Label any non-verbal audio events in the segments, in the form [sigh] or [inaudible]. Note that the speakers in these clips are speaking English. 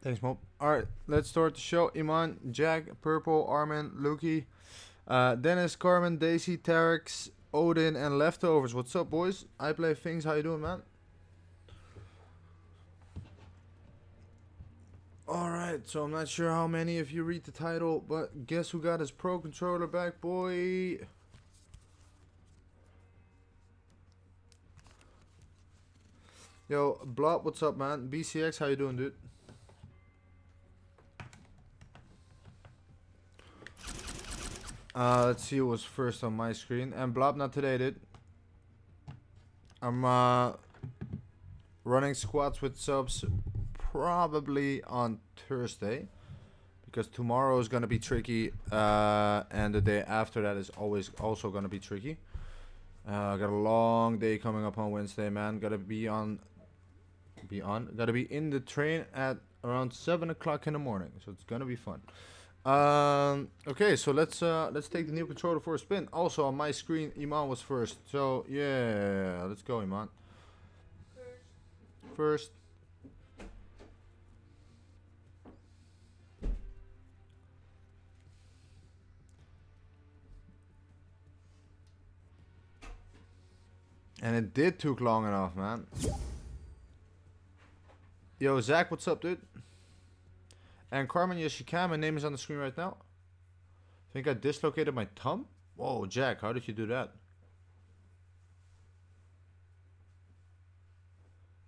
Thanks, Mope. Alright, let's start the show. Iman, Jack, Purple, Armin, Lukey, uh, Dennis, Carmen, Daisy, Tarex, Odin, and Leftovers. What's up, boys? I play things. How you doing, man? Alright, so I'm not sure how many of you read the title, but guess who got his Pro Controller back, boy? Yo, Blob, what's up, man? BCX, how you doing, dude? Uh, let's see who was first on my screen. And Blob, not today, dude. I'm uh, running squats with subs probably on Thursday. Because tomorrow is going to be tricky. Uh, and the day after that is always also going to be tricky. Uh, got a long day coming up on Wednesday, man. Gotta be on be on. Gotta be in the train at around seven o'clock in the morning, so it's gonna be fun. Um, okay, so let's uh, let's take the new controller for a spin. Also on my screen, Iman was first. So yeah, let's go, Iman. First. And it did took long enough, man. Yo, Zach, what's up, dude? And Carmen, yes, you can. My name is on the screen right now. I think I dislocated my thumb? Whoa, Jack, how did you do that?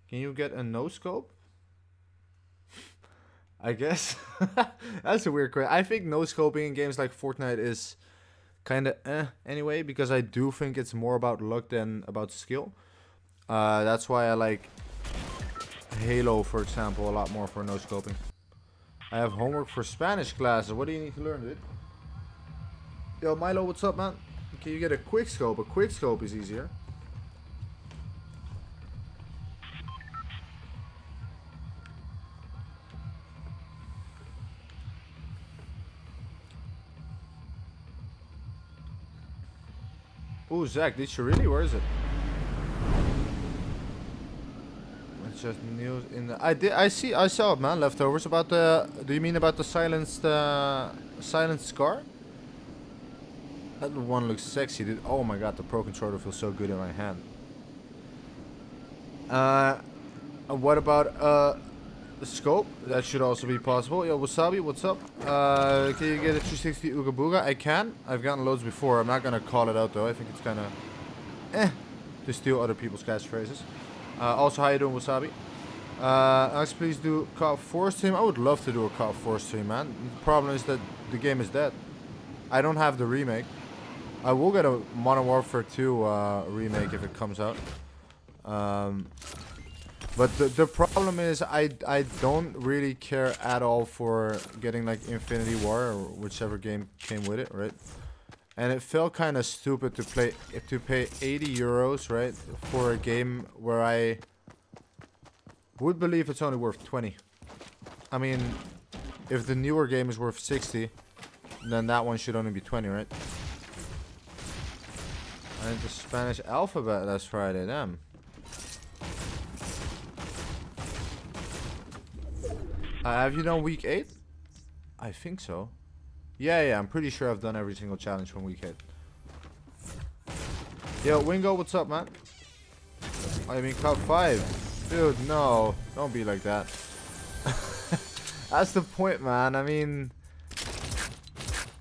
Can you get a no scope? [laughs] I guess. [laughs] That's a weird question. I think no scoping in games like Fortnite is kind of eh anyway because I do think it's more about luck than about skill. Uh, that's why I like Halo, for example, a lot more for no scoping. I have homework for Spanish classes. What do you need to learn, dude? Yo, Milo, what's up, man? Can you get a quick scope? A quick scope is easier. Ooh, Zach, did you really? Where is it? Just news in the. I did. I see. I saw it, man. Leftovers about the. Do you mean about the silenced, uh, silenced scar? That one looks sexy, dude. Oh my god, the Pro Controller feels so good in my hand. Uh, what about uh, the scope? That should also be possible. Yo, Wasabi, what's up? Uh, can you get a 360 Ooga Booga? I can. I've gotten loads before. I'm not gonna call it out though. I think it's kind of eh to steal other people's catchphrases. Uh, also, how you doing, Wasabi? Uh, Alex, please do co-op Force Team. I would love to do a co-op Force Team, man. The problem is that the game is dead. I don't have the remake. I will get a Modern Warfare 2 uh, remake if it comes out. Um, but the, the problem is I, I don't really care at all for getting like Infinity War or whichever game came with it, right? And it felt kind of stupid to play to pay 80 euros, right, for a game where I would believe it's only worth 20. I mean, if the newer game is worth 60, then that one should only be 20, right? And the Spanish alphabet last Friday, damn. Uh, have you done week 8? I think so. Yeah, yeah, I'm pretty sure I've done every single challenge from week 8. Yo, Wingo, what's up, man? I mean, cup 5. Dude, no. Don't be like that. [laughs] That's the point, man. I mean,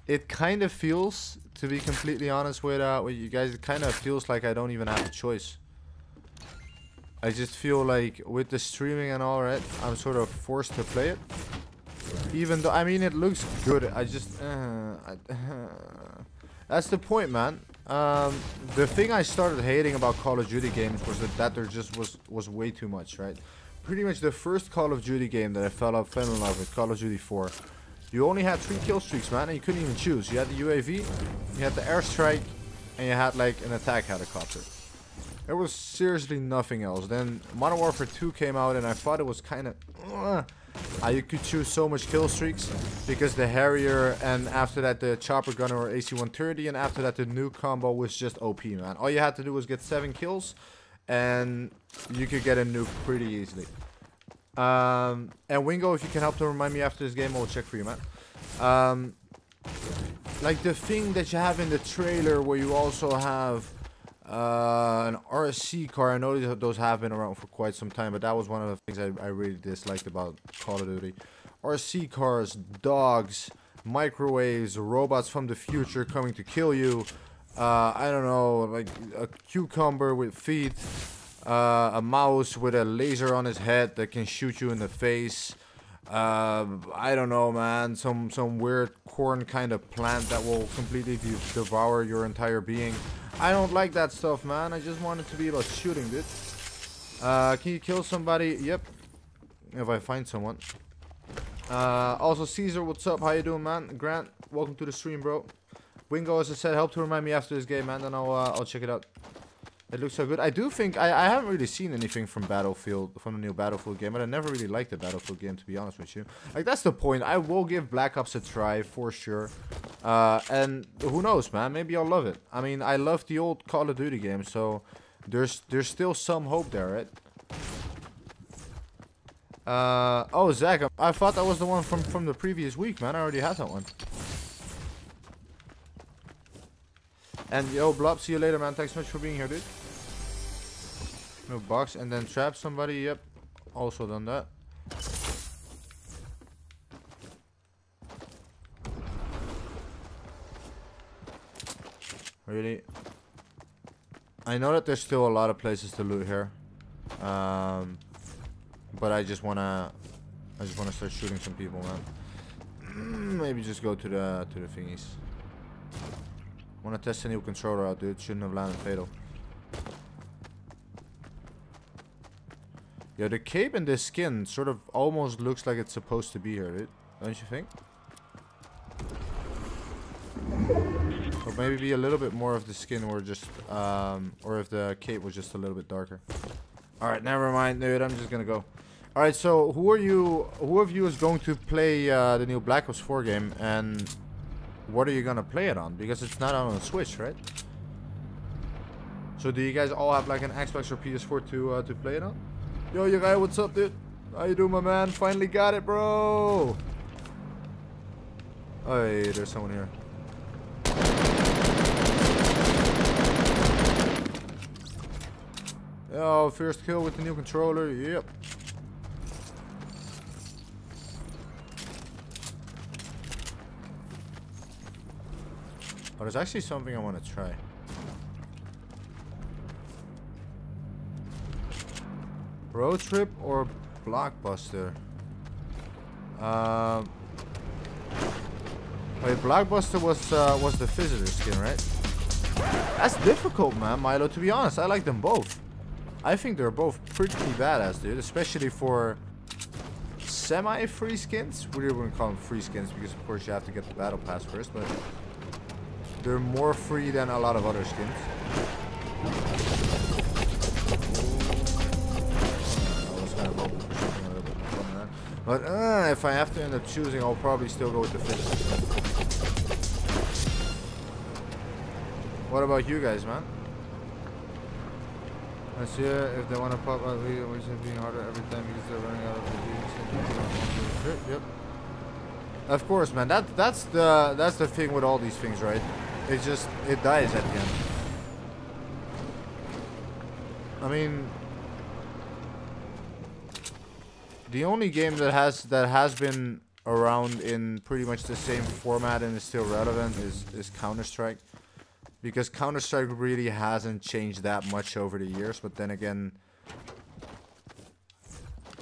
it kind of feels, to be completely honest with, uh, with you guys, it kind of feels like I don't even have a choice. I just feel like with the streaming and all, right, I'm sort of forced to play it. Even though, I mean, it looks good. I just, uh, I, uh, [laughs] that's the point, man. Um, the thing I started hating about Call of Duty games was that, that there just was was way too much, right? Pretty much the first Call of Duty game that I fell up, fell in love with, Call of Duty 4. You only had three kill streaks, man, and you couldn't even choose. You had the UAV, you had the airstrike, and you had like an attack helicopter. There was seriously nothing else. Then Modern Warfare 2 came out and I thought it was kind of... Uh, you could choose so much kill streaks because the Harrier and after that the Chopper Gunner or AC-130 and after that the nuke combo was just OP, man. All you had to do was get 7 kills and you could get a nuke pretty easily. Um, and Wingo, if you can help to remind me after this game, I'll check for you, man. Um, like the thing that you have in the trailer where you also have uh, an RC car. I know those have been around for quite some time, but that was one of the things I, I really disliked about Call of Duty. RC cars, dogs, microwaves, robots from the future coming to kill you. Uh, I don't know, like a cucumber with feet, uh, a mouse with a laser on his head that can shoot you in the face. Uh, I don't know, man. Some some weird corn kind of plant that will completely devour your entire being. I don't like that stuff, man. I just want it to be about shooting, dude. Uh, can you kill somebody? Yep. If I find someone. Uh, also, Caesar, what's up? How you doing, man? Grant, welcome to the stream, bro. Wingo, as I said, help to remind me after this game, man. Then I'll uh, I'll check it out. It looks so good. I do think I, I haven't really seen anything from Battlefield from the new Battlefield game, but I never really liked the Battlefield game to be honest with you. Like that's the point. I will give Black Ops a try for sure. Uh, and who knows, man? Maybe I'll love it. I mean, I love the old Call of Duty game, so there's there's still some hope there, right? Uh, oh, Zach, I thought that was the one from from the previous week, man. I already had that one. And yo, Blob, see you later, man. Thanks so much for being here, dude. No box and then trap somebody. Yep. Also done that. Really? I know that there's still a lot of places to loot here. Um, but I just wanna, I just wanna start shooting some people, man. [clears throat] Maybe just go to the to the thingies. Wanna test a new controller out, dude. Shouldn't have landed fatal. Yeah, the cape and the skin sort of almost looks like it's supposed to be here. Don't you think? Or maybe be a little bit more of the skin or just, um, or if the cape was just a little bit darker. Alright, never mind, dude. I'm just gonna go. Alright, so who are you, who of you is going to play uh, the new Black Ops 4 game and what are you gonna play it on? Because it's not on a Switch, right? So do you guys all have like an Xbox or PS4 to uh, to play it on? Yo, you guy, what's up, dude? How you doing, my man? Finally got it, bro. Hey, there's someone here. Oh, first kill with the new controller. Yep. Oh, there's actually something I want to try. Road Trip or Blockbuster? Um, wait, Blockbuster was uh, was the visitor skin, right? That's difficult, man, Milo. To be honest, I like them both. I think they're both pretty badass, dude. Especially for semi-free skins. We wouldn't call them free skins because, of course, you have to get the battle pass first. But they're more free than a lot of other skins. But uh, if I have to end up choosing, I'll probably still go with the fish. What about you guys, man? I see if they want to pop out video, which is being harder every time because they're running out of the Yep. Of course, man. That that's the that's the thing with all these things, right? It just it dies at the end. I mean, the only game that has that has been around in pretty much the same format and is still relevant is is Counter Strike, because Counter Strike really hasn't changed that much over the years. But then again,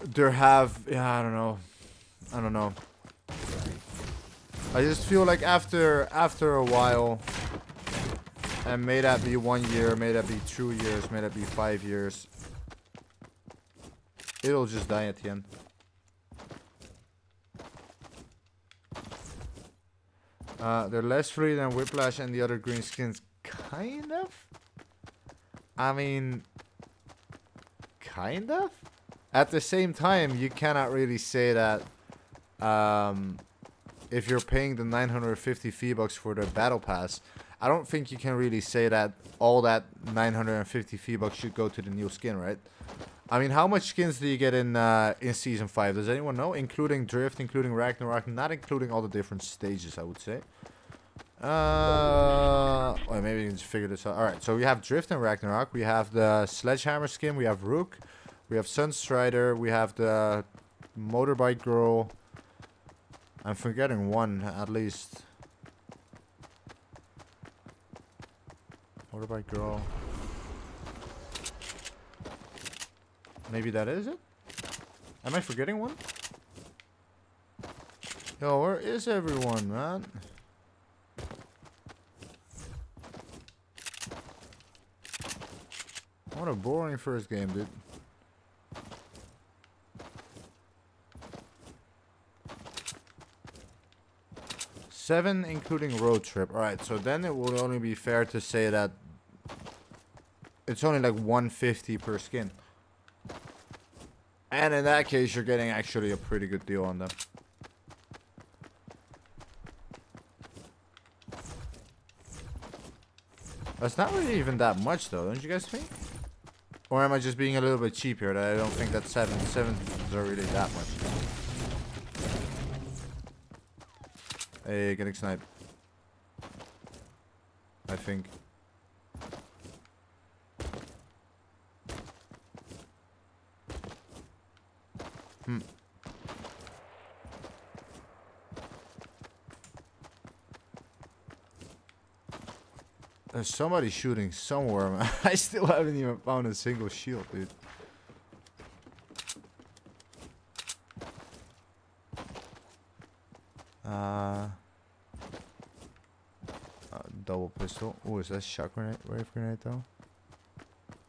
there have yeah I don't know, I don't know. I just feel like after after a while, and may that be one year, may that be two years, may that be five years, it'll just die at the end. Uh, they're less free than Whiplash and the other green skins. Kind of? I mean, kind of? At the same time, you cannot really say that um, if you're paying the 950 V-Bucks for the Battle Pass, I don't think you can really say that all that 950 V-Bucks should go to the new skin, right? I mean, how much skins do you get in uh, in season five? Does anyone know? Including Drift, including Ragnarok, not including all the different stages. I would say. Uh, well, maybe you can just figure this out. All right, so we have Drift and Ragnarok. We have the Sledgehammer skin. We have Rook. We have Sunstrider. We have the Motorbike Girl. I'm forgetting one at least. Motorbike Girl. Maybe that is it? Am I forgetting one? Yo, where is everyone, man? What a boring first game, dude. Seven, including road trip. Alright, so then it would only be fair to say that it's only like 150 per skin. And in that case, you're getting actually a pretty good deal on them. That's not really even that much though, don't you guys think? Or am I just being a little bit cheap here that I don't think that 7 7 are really that much? Hey, getting sniped. I think. There's somebody shooting somewhere, man. [laughs] I still haven't even found a single shield, dude. Uh, uh, double pistol. Oh, is that shot grenade, wave grenade though?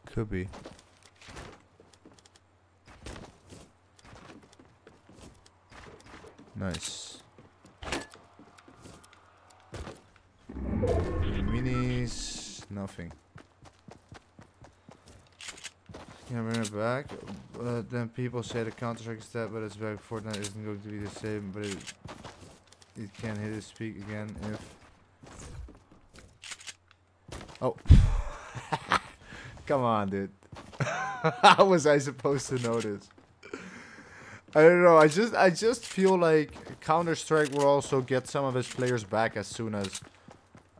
Could be. Nice. Nothing. Yeah, bring it back. Uh, then people say the Counter Strike is dead, but it's back. Fortnite isn't going to be the same, but it it can hit his peak again if. Oh. [laughs] Come on, dude. [laughs] How was I supposed to this? I don't know. I just I just feel like Counter Strike will also get some of his players back as soon as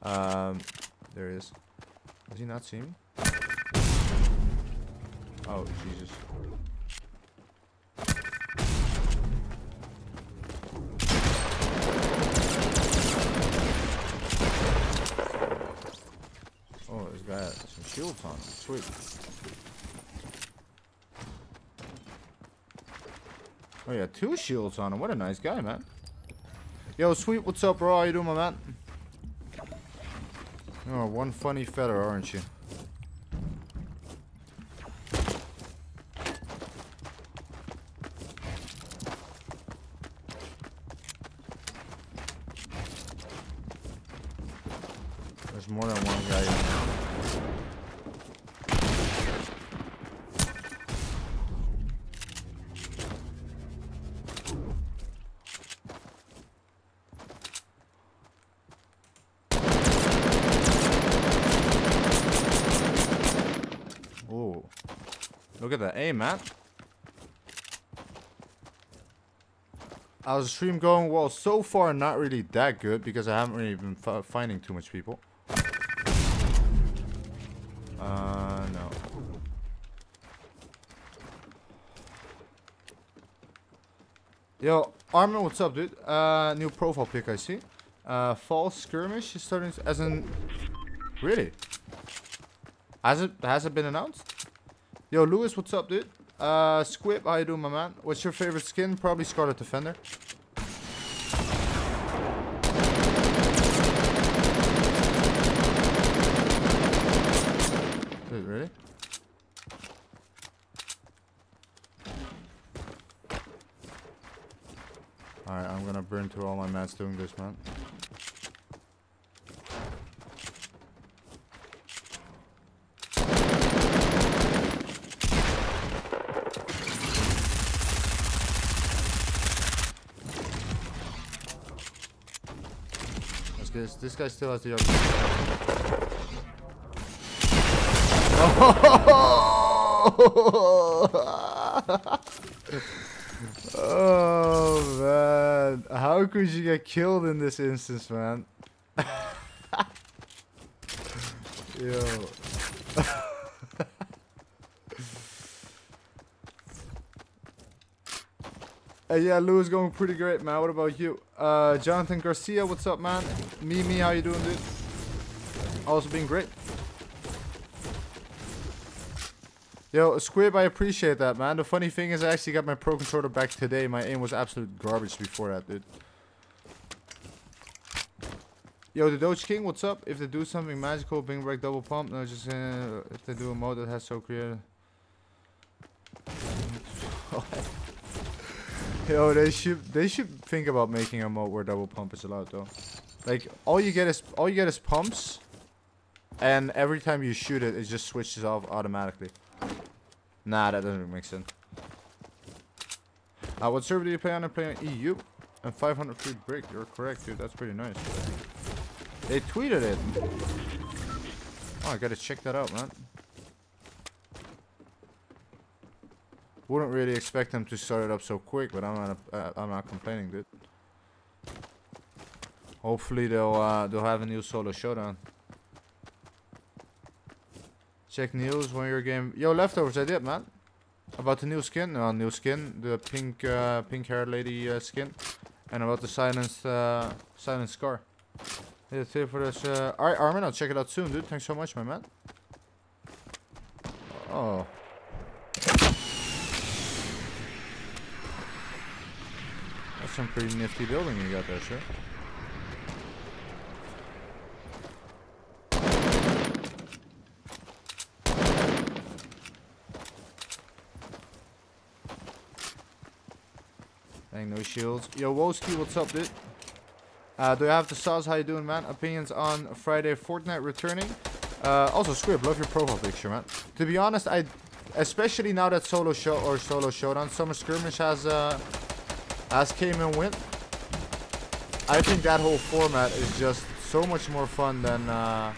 um there he is. He not see me? Oh Jesus. Oh, has got some shields on. Sweet. Oh yeah, two shields on him. What a nice guy, man. Yo, sweet, what's up, bro? How you doing, my man? Oh, one funny feather, aren't you? There's more than one guy in there. Oh, look at that aim, man. How's the stream going? Well, so far not really that good because I haven't really been finding too much people. Uh, no. Yo, Armin, what's up, dude? Uh, new profile pic, I see. Uh, fall skirmish is starting as in, really? Has it has it been announced? Yo, Lewis, what's up, dude? Uh, Squib, how you doing, my man? What's your favorite skin? Probably Scarlet Defender. Dude, really? Alright, I'm gonna burn through all my mats doing this, man. This guy, still has the upgrade. Oh! [laughs] oh man, how could you get killed in this instance, man? [laughs] Yo. Yeah, Lou is going pretty great, man. What about you? Uh, Jonathan Garcia, what's up, man? Me, me, how you doing, dude? Also being great. Yo, Squib, I appreciate that, man. The funny thing is I actually got my Pro Controller back today. My aim was absolute garbage before that, dude. Yo, the Doge King, what's up? If they do something magical, bring back double pump. No, just uh, if they do a mode that has so creative. [laughs] Yo, they should they should think about making a mode where double pump is allowed though. Like all you get is all you get is pumps, and every time you shoot it, it just switches off automatically. Nah, that doesn't make sense. Uh, what server do you play on? I play on EU. And 500 free brick. You're correct, dude. That's pretty nice. They tweeted it. Oh, I gotta check that out, man. Wouldn't really expect them to start it up so quick, but I'm not. Uh, I'm not complaining, dude. Hopefully they'll uh, they'll have a new solo showdown. Check news when your game. Yo, leftovers, I did, man. About the new skin, no, new skin, the pink uh, pink hair lady uh, skin, and about the silenced uh, silenced scar. Yeah, it for this. Uh, All right, Armin, I'll check it out soon, dude. Thanks so much, my man. Oh. That's some pretty nifty building you got there, sir. Dang, no shields. Yo, Woski, what's up, dude? Uh, do you have the sauce? How you doing, man? Opinions on Friday Fortnite returning? Uh, also, Squib, love your profile picture, man. To be honest, I, especially now that solo show or solo showdown, summer skirmish has uh, has came and went. I think that whole format is just so much more fun than uh,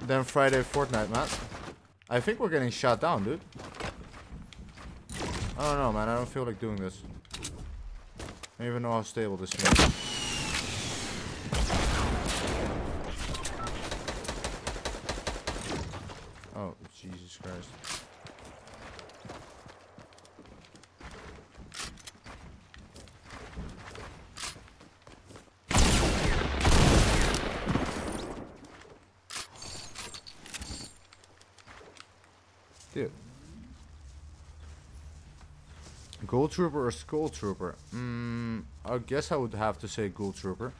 than Friday Fortnite, man. I think we're getting shot down, dude. I don't know, man. I don't feel like doing this. I don't even know how stable this is. Oh, Jesus Christ. Dude. Ghoul Trooper or Skull Trooper? Mm, I guess I would have to say Ghoul Trooper.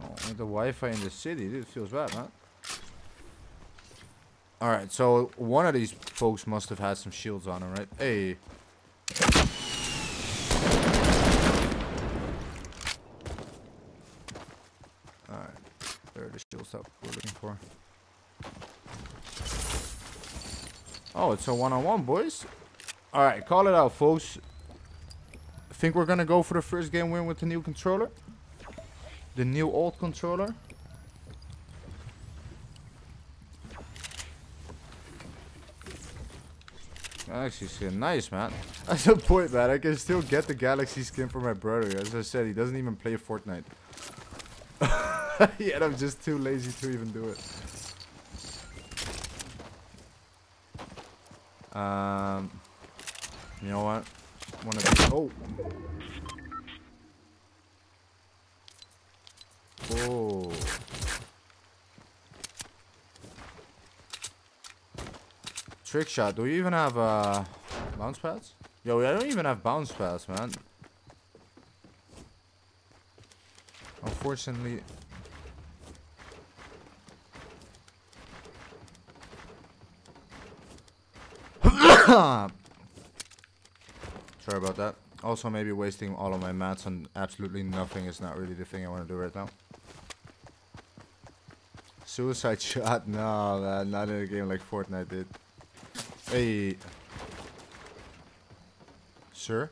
Oh, the Wi-Fi in the city, dude, it feels bad, man. Alright, so one of these folks must have had some shields on him, right? Hey. Alright, there are the shields that we're looking for. Oh, it's a one-on-one, boys. All right, call it out, folks. I Think we're gonna go for the first game win with the new controller? The new old controller? Galaxy skin, nice man. [laughs] That's the point, man. I can still get the Galaxy skin for my brother. As I said, he doesn't even play Fortnite. [laughs] Yet I'm just too lazy to even do it. Um, you know what? One of these. Oh. Oh. Trick shot. Do we even have uh, bounce pads? Yo, I don't even have bounce pads, man. Unfortunately, [coughs] Sorry about that. Also, maybe wasting all of my mats on absolutely nothing is not really the thing I want to do right now. Suicide [laughs] shot? No, man. Not in a game like Fortnite did. Hey. Sir?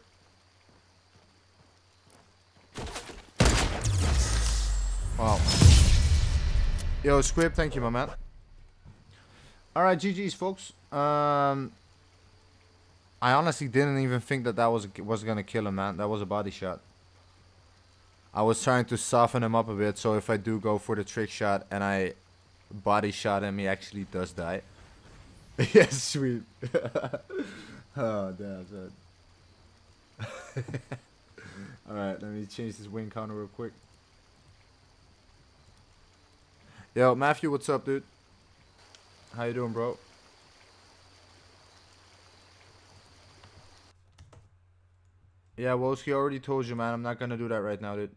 Wow. Yo, Squib, thank you, my man. Alright, GG's, folks. Um, I honestly didn't even think that that was was gonna kill him, man. That was a body shot. I was trying to soften him up a bit, so if I do go for the trick shot and I body shot him, he actually does die. [laughs] yes, sweet. [laughs] oh, damn, son. Alright, [laughs] let me change this win counter real quick. Yo, Matthew, what's up, dude? How you doing, bro? Yeah, Wolski already told you, man. I'm not gonna do that right now, dude.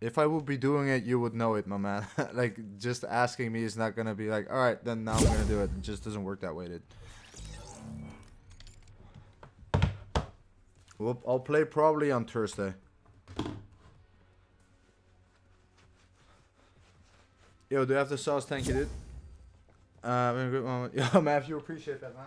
If I would be doing it, you would know it, my man. [laughs] like, just asking me is not gonna be like, alright, then now I'm gonna do it. It just doesn't work that way, dude. Well, I'll play probably on Thursday. Yo, do you have the sauce? Thank you, dude. Uh, good moment. [laughs] Yo, Matthew, appreciate that, man.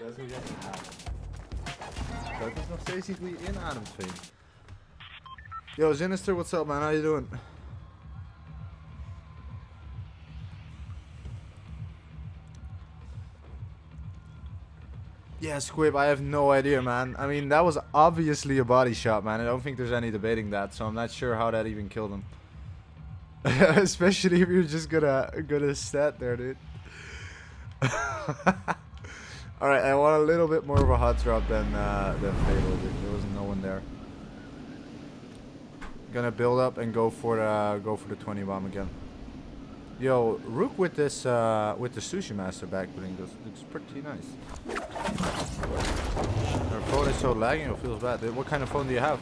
Dat is hoe jij Dat is nog steeds niet. Yo, Sinister, what's up, man? How you doing? Yeah, Squib, I have no idea, man. I mean, that was obviously a body shot, man. I don't think there's any debating that, so I'm not sure how that even killed him. [laughs] Especially if you're just gonna gonna stat there, dude. [laughs] Alright, I want a little bit more of a hot drop than, uh, than Fatal. There was no one there. Gonna build up and go for the go for the 20 bomb again. Yo, Rook with this uh, with the Sushi Master backbling looks, looks pretty nice. Our phone is so lagging, it feels bad. What kind of phone do you have?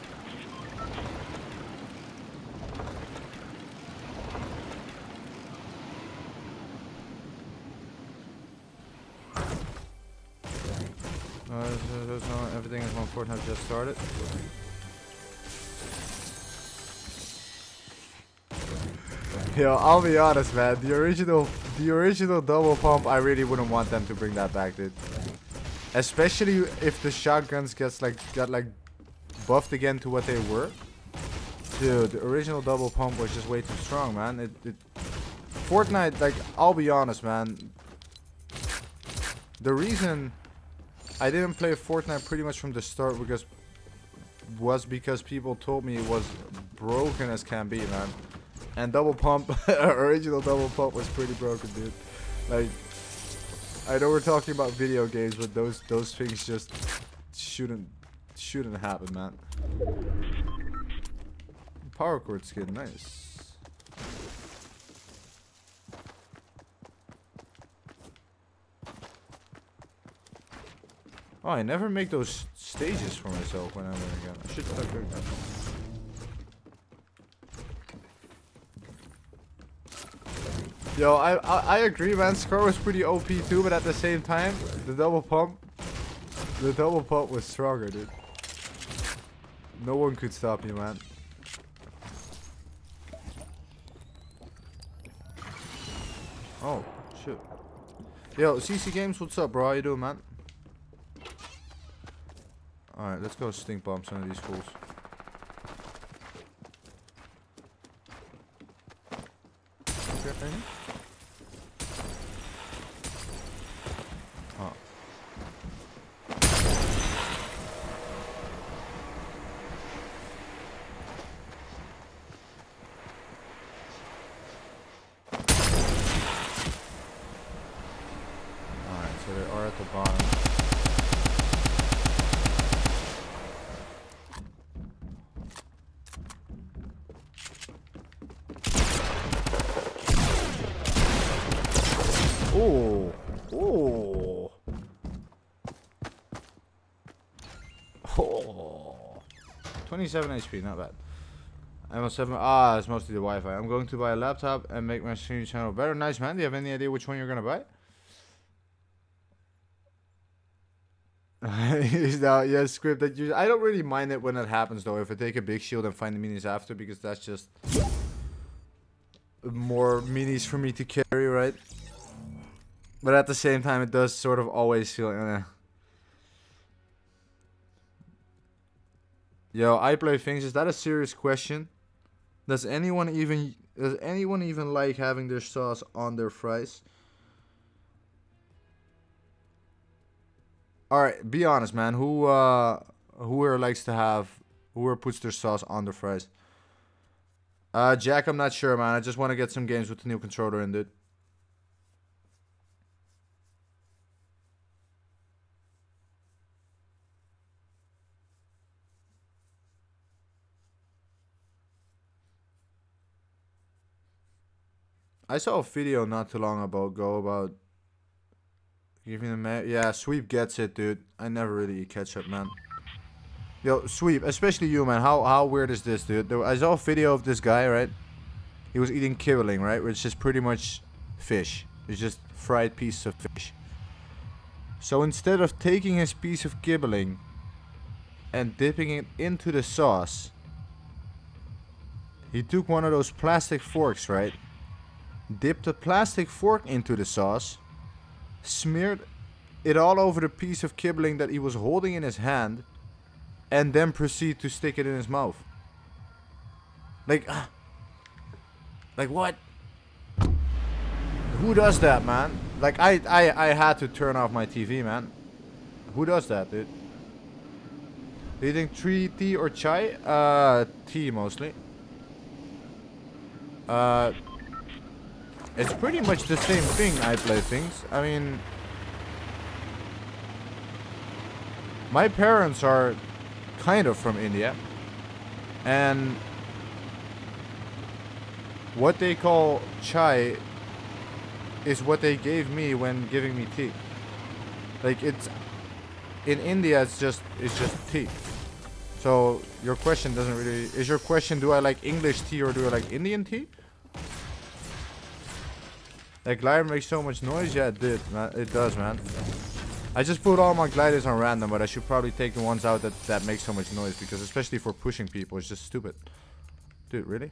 On Fortnite just started. Yo, I'll be honest, man. The original, the original double pump, I really wouldn't want them to bring that back, dude. Especially if the shotguns gets like got like buffed again to what they were. Dude, the original double pump was just way too strong, man. It, it Fortnite, like, I'll be honest, man. The reason I didn't play Fortnite pretty much from the start because was because people told me it was broken as can be, man. And double pump, [laughs] original double pump was pretty broken, dude. Like, I know we're talking about video games, but those those things just shouldn't shouldn't happen, man. Power chord skin, nice. Oh, I never make those stages for myself when I'm in again. I should start doing that. Yo, I, I, I agree, man. Scar was pretty OP too, but at the same time, the double pump, the double pump was stronger, dude. No one could stop me, man. Oh, shit. Yo, CC Games, what's up, bro? How you doing, man? Alright, let's go stink bomb some of these fools. Okay. Seven HP, not bad. I'm on 7. Ah, it's mostly the Wi-Fi. I'm going to buy a laptop and make my streaming channel better. Nice, man. Do you have any idea which one you're going to buy? [laughs] is that yeah script that you i don't really mind it when that happens though if i take a big shield and find the minis after because that's just more minis for me to carry right but at the same time it does sort of always feel uh, Yo, I play things. Is that a serious question? Does anyone even does anyone even like having their sauce on their fries? All right, be honest, man. Who uh who here likes to have who puts their sauce on their fries? Uh, Jack, I'm not sure, man. I just want to get some games with the new controller in, dude. I saw a video not too long ago go about giving the yeah sweep gets it dude. I never really eat ketchup man. Yo sweep especially you man. How how weird is this dude? There, I saw a video of this guy right? He was eating kibbeling, right? Which is pretty much fish. It's just fried piece of fish. So instead of taking his piece of kibbeling and dipping it into the sauce he took one of those plastic forks right dipped a plastic fork into the sauce, smeared it all over the piece of kibbeling that he was holding in his hand, and then proceed to stick it in his mouth. Like, uh, like what? Who does that, man? Like, I, I, I had to turn off my TV, man. Who does that, dude? Do you think tree tea or chai? Uh, tea mostly. Uh, it's pretty much the same thing, I play things. I mean... My parents are kind of from India. And... What they call chai is what they gave me when giving me tea. Like it's in India it's just it's just tea. So your question doesn't really is your question do I like English tea or do I like Indian tea? That glider makes so much noise. Yeah, it did. It does, man. I just put all my gliders on random, but I should probably take the ones out that, that make so much noise. Because especially for pushing people, it's just stupid. Dude, really?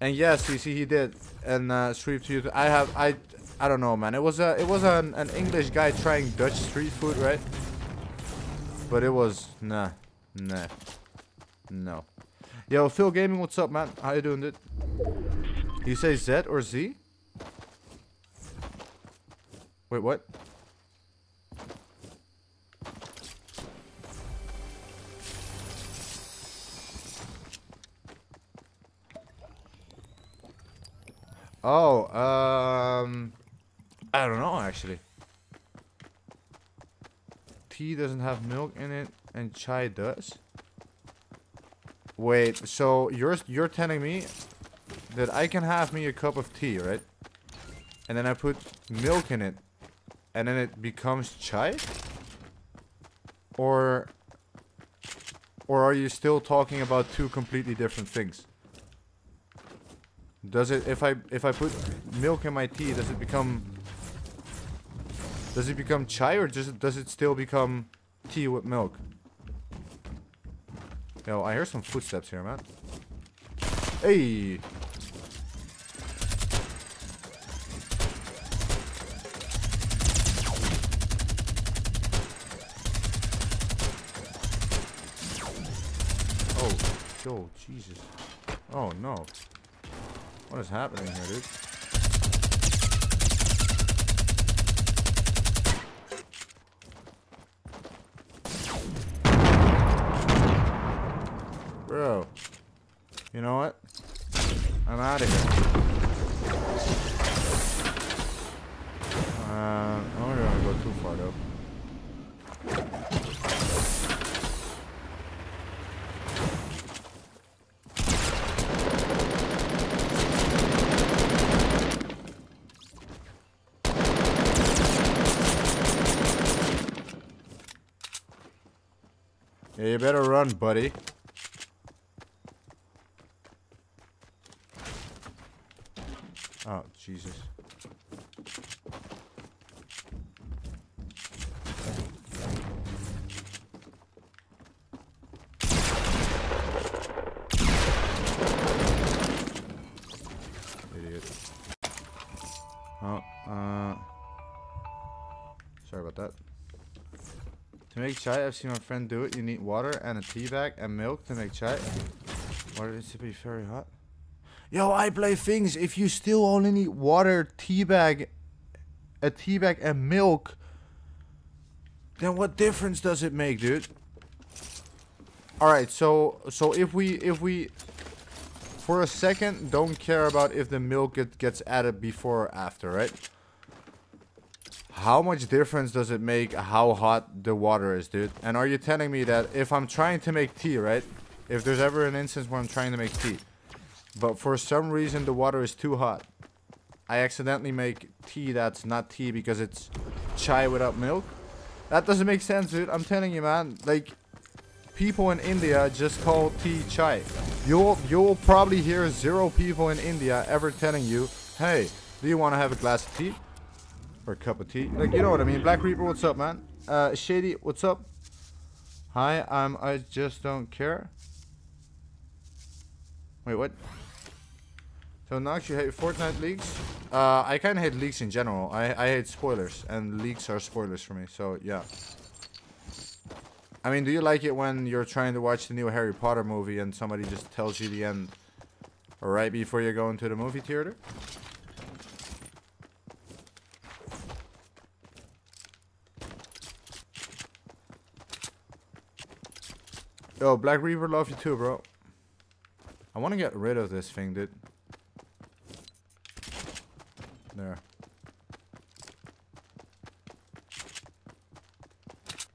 And yes, you see, he did. And uh, street food. I have, I, I don't know, man. It was a, it was an, an English guy trying Dutch street food, right? But it was, nah, nah, no. Yo, Phil Gaming, what's up, man? How you doing, dude? You say Z or Z? Wait, what? Oh, um... I don't know, actually. Tea doesn't have milk in it, and chai does? Wait, so you're, you're telling me that I can have me a cup of tea, right? And then I put milk in it and then it becomes chai? Or or are you still talking about two completely different things? Does it if I if I put milk in my tea, does it become does it become chai or does it does it still become tea with milk? Yo, I hear some footsteps here, man. Hey! Oh, Jesus. Oh, no. What is happening here, dude? Bro. You know what? I'm out of here. you better run, buddy. Oh, Jesus. Make chai, I've seen my friend do it. You need water and a tea bag and milk to make chai. Water needs to be very hot. Yo, I play things. If you still only need water, tea bag, a tea bag and milk, then what difference does it make, dude? All right, so so if we if we for a second don't care about if the milk get, gets added before or after, right? How much difference does it make how hot the water is, dude? And are you telling me that if I'm trying to make tea, right? If there's ever an instance where I'm trying to make tea, but for some reason the water is too hot, I accidentally make tea that's not tea because it's chai without milk? That doesn't make sense, dude. I'm telling you, man. Like, people in India just call tea chai. You'll, you'll probably hear zero people in India ever telling you, hey, do you want to have a glass of tea? Or a cup of tea? Like, you know what I mean. Black Reaper, what's up, man? Uh, Shady, what's up? Hi, I'm I just don't care. Wait, what? So Nox, you hate Fortnite leaks? Uh, I kind of hate leaks in general. I, I hate spoilers, and leaks are spoilers for me, so yeah. I mean, do you like it when you're trying to watch the new Harry Potter movie and somebody just tells you the end right before you go into the movie theater? Yo, Black Reaper, love you too, bro. I want to get rid of this thing, dude. There.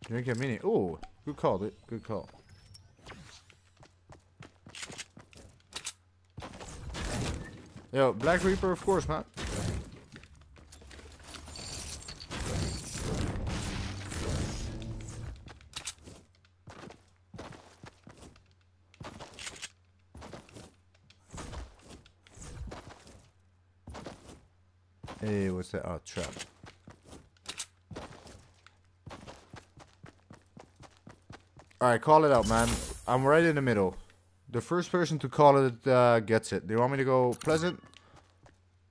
Drink a mini. Ooh, good call, dude. Good call. Yo, Black Reaper, of course, man. That? Oh, trap. Alright, call it out, man. I'm right in the middle. The first person to call it uh, gets it. Do you want me to go pleasant?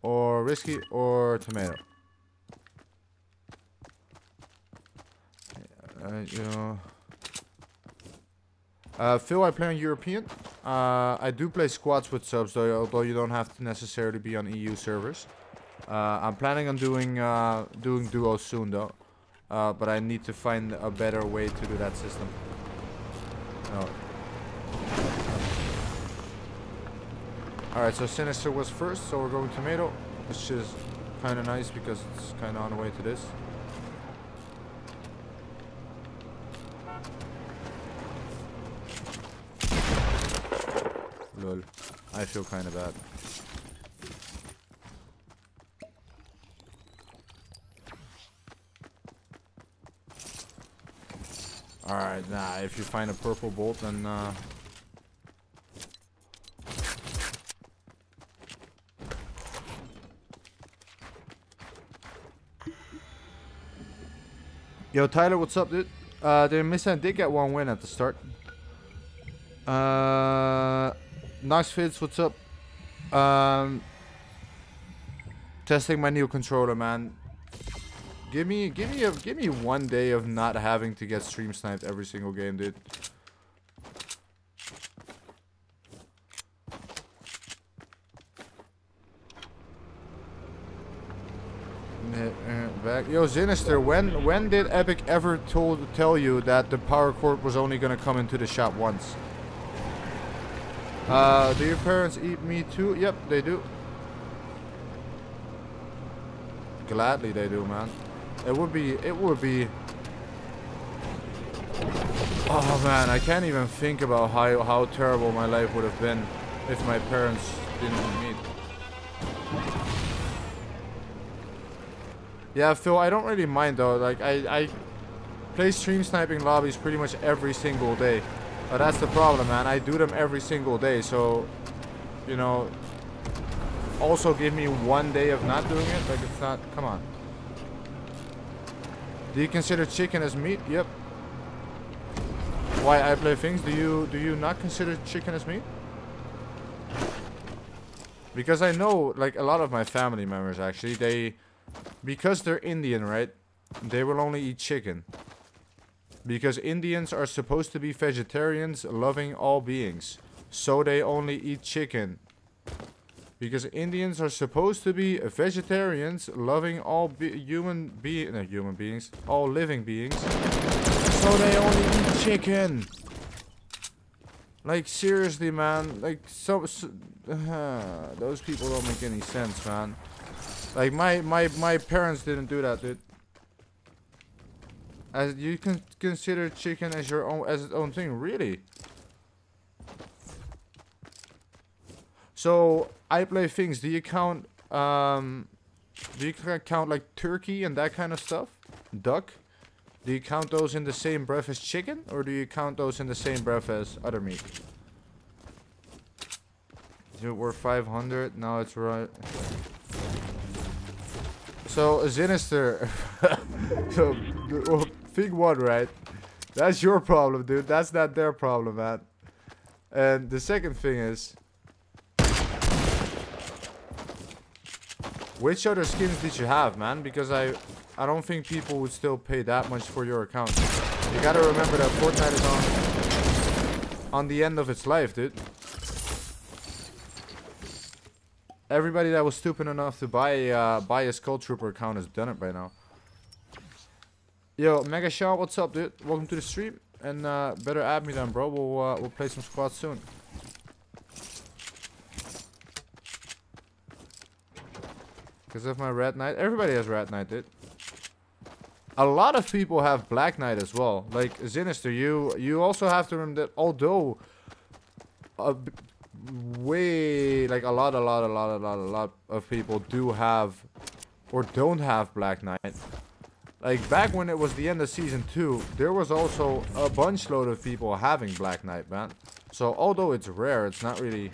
Or risky? Or tomato? Uh, you know... Uh, Phil, I play on European. Uh, I do play squads with subs, though, although you don't have to necessarily be on EU servers. Uh, I'm planning on doing uh, doing duos soon though, uh, but I need to find a better way to do that system. Oh. Alright, so Sinister was first, so we're going Tomato, which is kind of nice because it's kind of on the way to this. Lol. I feel kind of bad. Alright, nah, if you find a purple bolt, then, uh... Yo, Tyler, what's up, dude? Uh, the Missant did get one win at the start. Uh, Nox Fits, what's up? Um, testing my new controller, man. Give me, give me, a, give me one day of not having to get stream sniped every single game, dude. Back. Yo, Sinister, when when did Epic ever told tell you that the power cord was only gonna come into the shop once? Uh, do your parents eat meat too? Yep, they do. Gladly they do, man. It would be, it would be... Oh man, I can't even think about how, how terrible my life would have been if my parents didn't meet. Yeah, Phil, I don't really mind though. Like, I, I play stream sniping lobbies pretty much every single day. But that's the problem, man. I do them every single day, so, you know, also give me one day of not doing it? Like, it's not... Come on. Do you consider chicken as meat? Yep. Why I play things? Do you do you not consider chicken as meat? Because I know, like, a lot of my family members, actually, they... Because they're Indian, right? They will only eat chicken. Because Indians are supposed to be vegetarians, loving all beings. So they only eat chicken. Because Indians are supposed to be vegetarians, loving all be human be no, human beings, all living beings. So they only eat chicken. Like seriously, man. Like so, so uh, [sighs] those people don't make any sense, man. Like my my my parents didn't do that, dude. As you can consider chicken as your own as its own thing, really? So I play things. Do you count um do you count like turkey and that kind of stuff? Duck? Do you count those in the same breath as chicken or do you count those in the same breath as other meat? Dude, we're 500. Now it's right. So, Sinister. [laughs] so, well, thing one, right? That's your problem, dude. That's not their problem, man. And the second thing is... Which other skins did you have, man? Because I I don't think people would still pay that much for your account. You gotta remember that Fortnite is on on the end of its life, dude. Everybody that was stupid enough to buy uh, buy a Skull Trooper account has done it by now. Yo, Mega Shaw, what's up, dude? Welcome to the stream, and uh, better add me then, bro. We'll uh, we'll play some squads soon. Because of my Red Knight. Everybody has Red Knight, dude. A lot of people have Black Knight as well. Like, Sinister, you you also have to remember that although... Uh, a way... Like, a lot, a lot, a lot, a lot, a lot of people do have... Or don't have Black Knight. Like, back when it was the end of Season 2, there was also a bunch load of people having Black Knight, man. So, although it's rare, it's not really...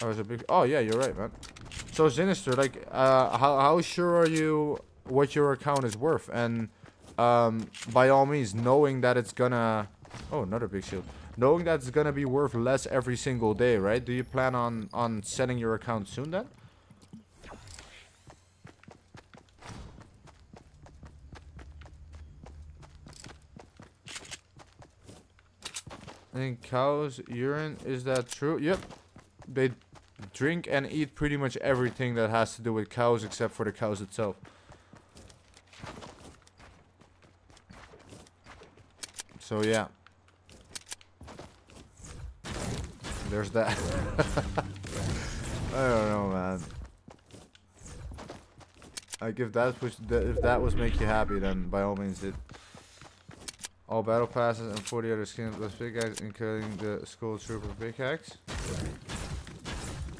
Oh, big... Oh, yeah, you're right, man. So Sinister, like, uh, how how sure are you what your account is worth? And um, by all means, knowing that it's gonna, oh, another big shield, knowing that it's gonna be worth less every single day, right? Do you plan on on setting your account soon then? Think cows urine is that true? Yep, they drink and eat pretty much everything that has to do with cows except for the cows itself. So yeah. There's that. [laughs] I don't know, man. Like if that was if that was make you happy, then by all means it. All battle passes and 40 other skins plus big guys, including the skull trooper pickaxe.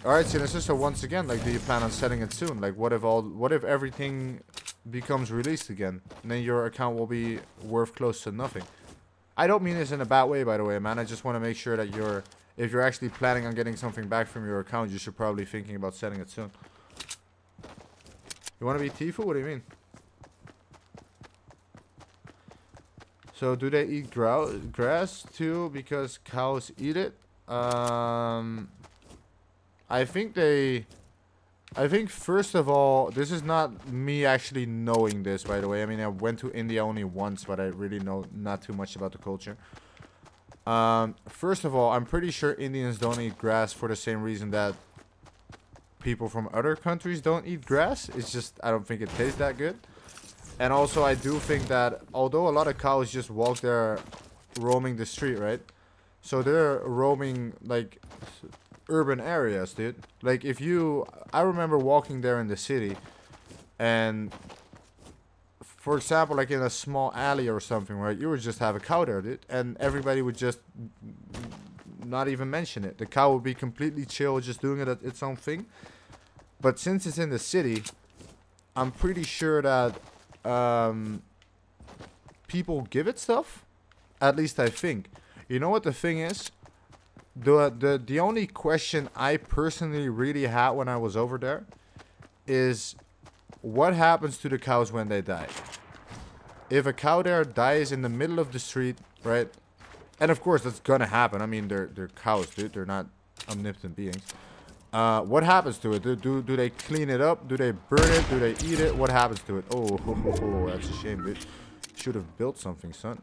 Alright, Sinister, so once again, like, do you plan on setting it soon? Like, what if all, what if everything becomes released again? And then your account will be worth close to nothing. I don't mean this in a bad way, by the way, man. I just want to make sure that you're, if you're actually planning on getting something back from your account, you should probably thinking about setting it soon. You want to be Tifu? What do you mean? So, do they eat grass too because cows eat it? Um, I think they... I think first of all, this is not me actually knowing this, by the way. I mean, I went to India only once, but I really know not too much about the culture. Um, first of all, I'm pretty sure Indians don't eat grass for the same reason that people from other countries don't eat grass. It's just, I don't think it tastes that good. And also, I do think that although a lot of cows just walk there roaming the street, right? So they're roaming, like, urban areas, dude. Like if you, I remember walking there in the city, and for example, like in a small alley or something, right? You would just have a cow there, dude, and everybody would just not even mention it. The cow would be completely chill, just doing it at its own thing. But since it's in the city, I'm pretty sure that um, people give it stuff. At least I think. You know what the thing is? the the the only question I personally really had when I was over there is what happens to the cows when they die? If a cow there dies in the middle of the street, right? And of course that's gonna happen. I mean they're they're cows, dude. They're not omnipotent beings. Uh, what happens to it? Do, do do they clean it up? Do they burn it? Do they eat it? What happens to it? Oh, [laughs] oh, oh that's a shame, dude. Should have built something, son.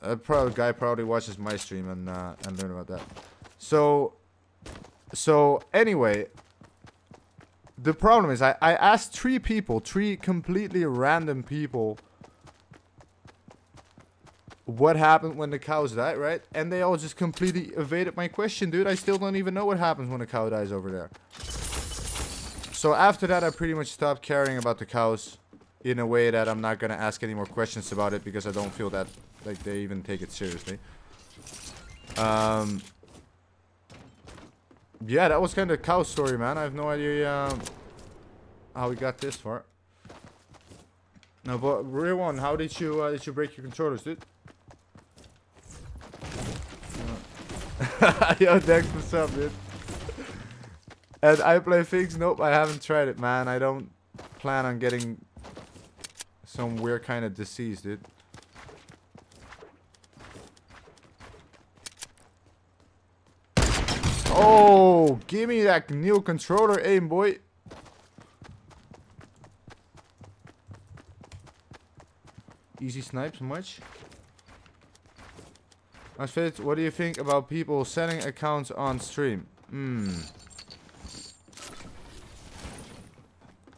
A probably guy probably watches my stream and uh, and learn about that. So, so anyway, the problem is I I asked three people, three completely random people, what happened when the cows died, right? And they all just completely evaded my question, dude. I still don't even know what happens when a cow dies over there. So after that, I pretty much stopped caring about the cows in a way that I'm not gonna ask any more questions about it because I don't feel that like they even take it seriously. Um, yeah, that was kind of a cow story, man. I have no idea um, how we got this far. No, but real one, how did you uh, did you break your controllers, dude? [laughs] Yo, Dex, what's up, dude? And I play figs? Nope, I haven't tried it, man. I don't plan on getting some weird kind of disease, dude. Oh, give me that new controller aim, boy. Easy snipes, much? Asfit, what do you think about people selling accounts on stream? Hmm.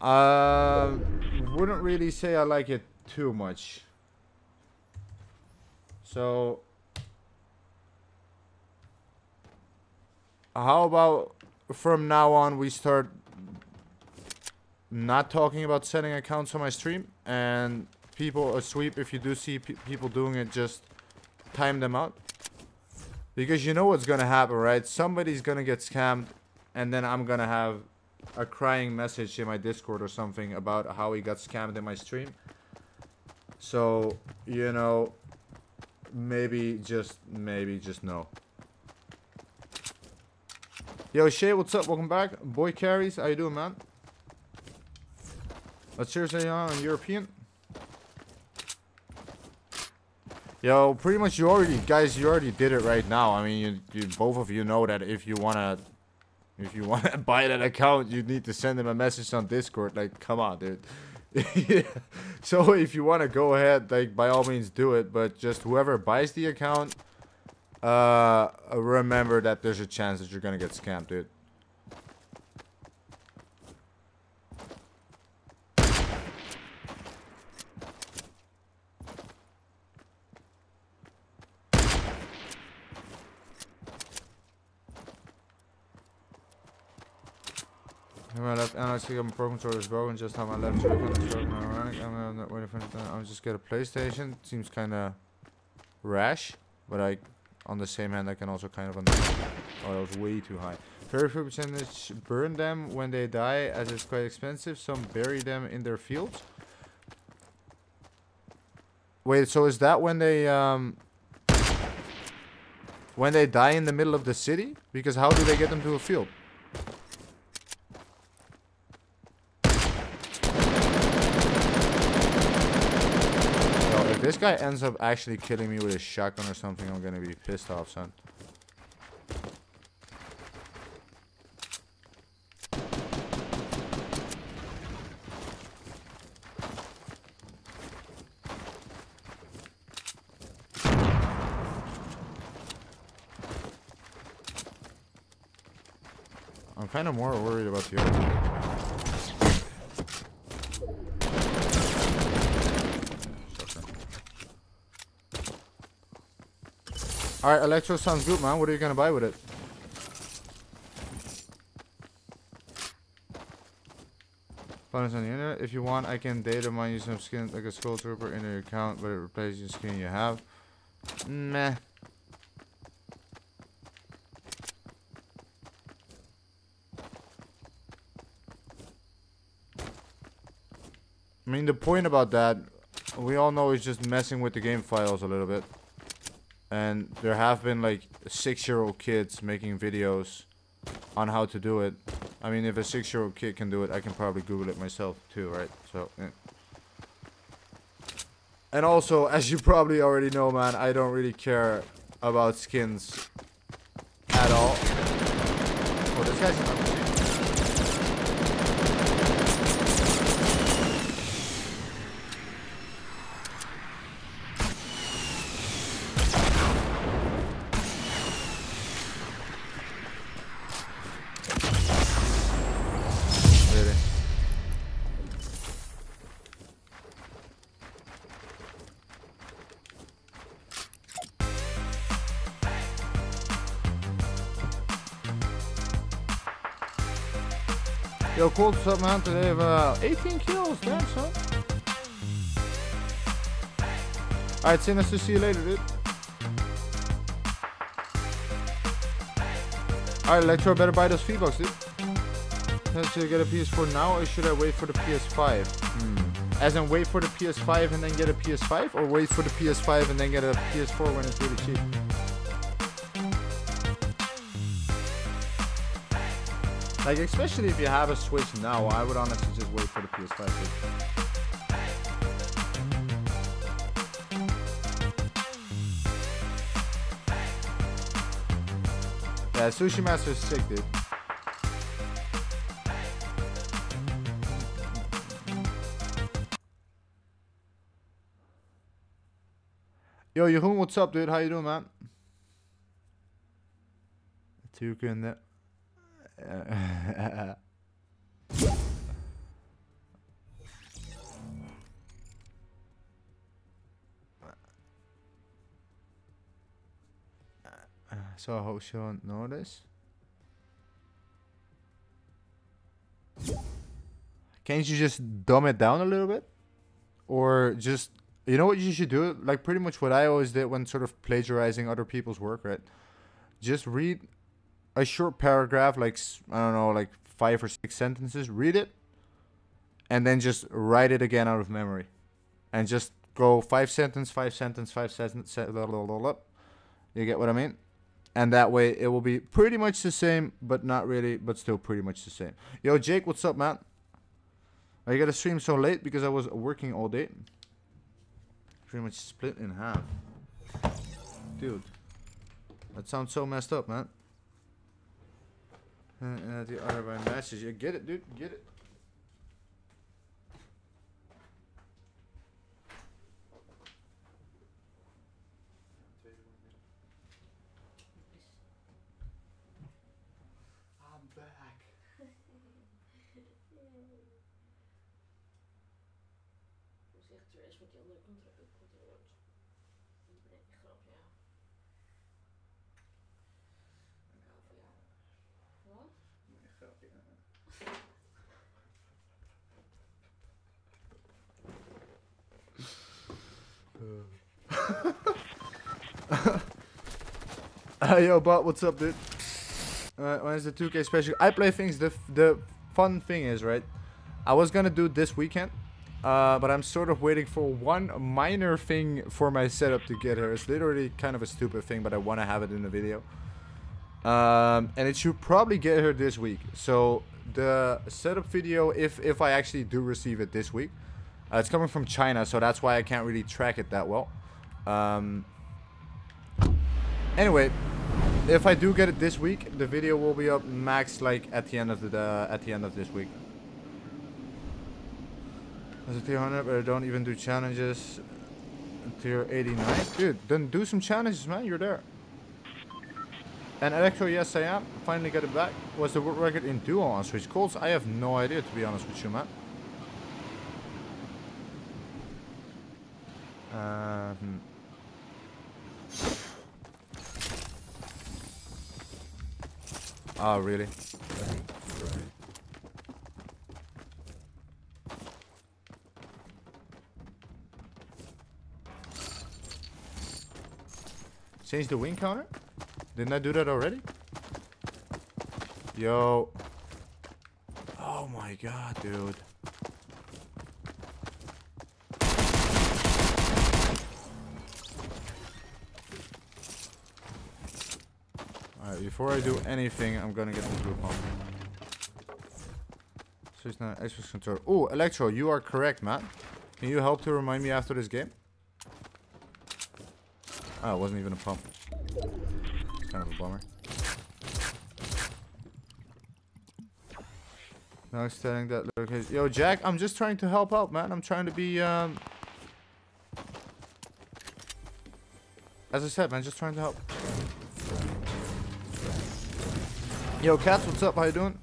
Uh, wouldn't really say I like it too much. So, how about from now on we start not talking about setting accounts on my stream and people a sweep if you do see pe people doing it just time them out because you know what's gonna happen right somebody's gonna get scammed and then I'm gonna have a crying message in my discord or something about how he got scammed in my stream so you know maybe just maybe just no Yo, Shay, what's up? Welcome back. Boy carries, how you doing, man? Let's cheers on European. Yo, pretty much you already, guys, you already did it right now. I mean, you, you both of you know that if you wanna, if you wanna [laughs] buy that account, you need to send them a message on Discord. Like, come on, dude. yeah. [laughs] So if you wanna go ahead, like, by all means do it. But just whoever buys the account, uh, remember that there's a chance that you're gonna get scammed, dude. My left analog my pro controller is broken. Just have my left Joy-Con is broken. Ironic. I'm not waiting for it. I'll just get a PlayStation. Seems kind of rash, but I on the same hand, I can also kind of. Oh, that was way too high. Very few percentage burn them when they die, as it's quite expensive. Some bury them in their fields. Wait, so is that when they um when they die in the middle of the city? Because how do they get them to a field? this guy ends up actually killing me with a shotgun or something, I'm gonna be pissed off, son. I'm kind of more worried about the other Alright, Electro sounds good, man. What are you gonna buy with it? Find us on the internet. If you want, I can data mine you some skin like a Skull Trooper in your account, but it replaces your skin you have. Meh. I mean, the point about that, we all know is just messing with the game files a little bit. And there have been like six-year-old kids making videos on how to do it. I mean, if a six-year-old kid can do it, I can probably Google it myself too, right? So, yeah. And also, as you probably already know, man, I don't really care about skins at all. Oh, this guy's man? Today have uh, 18 kills, damn, son. Alright, see us to see you later, dude. Alright, Electro, better buy those V-Bucks, dude. Should I get a PS4 now, or should I wait for the PS5? Hmm. As in, wait for the PS5 and then get a PS5? Or wait for the PS5 and then get a PS4 when it's really cheap? Like, especially if you have a Switch now, I would honestly just wait for the PS5. Yeah, Sushi Master is sick, dude. Yo, Jeroen, what's up, dude? How you doing, man? Two in there. [laughs] so I hope she won't notice. Can't you just dumb it down a little bit? Or just, you know what you should do? Like pretty much what I always did when sort of plagiarizing other people's work, right? Just read a short paragraph, like I don't know, like five or six sentences, read it, and then just write it again out of memory, and just go five sentence, five sentence, five sentence. You get what I mean? And that way it will be pretty much the same, but not really, but still pretty much the same. Yo, Jake, what's up, man? I got to stream so late because I was working all day. Pretty much split in half. Dude, that sounds so messed up, man. Uh, the other by matches. Yeah, get it, dude. Get it. [laughs] yo, but what's up, dude? When is the 2K special? I play things. The the fun thing is, right? I was gonna do this weekend, uh, but I'm sort of waiting for one minor thing for my setup to get here. It's literally kind of a stupid thing, but I want to have it in the video. Um, and it should probably get here this week. So the setup video, if if I actually do receive it this week, uh, it's coming from China, so that's why I can't really track it that well. Um, anyway, if I do get it this week, the video will be up max like at the end of the uh, at the end of this week. As a tier 100, but I don't even do challenges. Tier 89, dude. Then do some challenges, man. You're there. And Electro, yes I am. Finally got it back. Was the world record in duo on Switch Colts? I have no idea to be honest with you, man. Um, oh, really? Change the wing counter? Didn't I do that already? Yo. Oh my god, dude. Before I do anything, I'm gonna get the blue pump. So it's not controller. Oh, Electro, you are correct, man. Can you help to remind me after this game? Oh, it wasn't even a pump. It's kind of a bummer. Now it's telling that location. Yo, Jack, I'm just trying to help out, man. I'm trying to be, um... As I said, man, just trying to help. Yo, Cats, what's up? How you doing?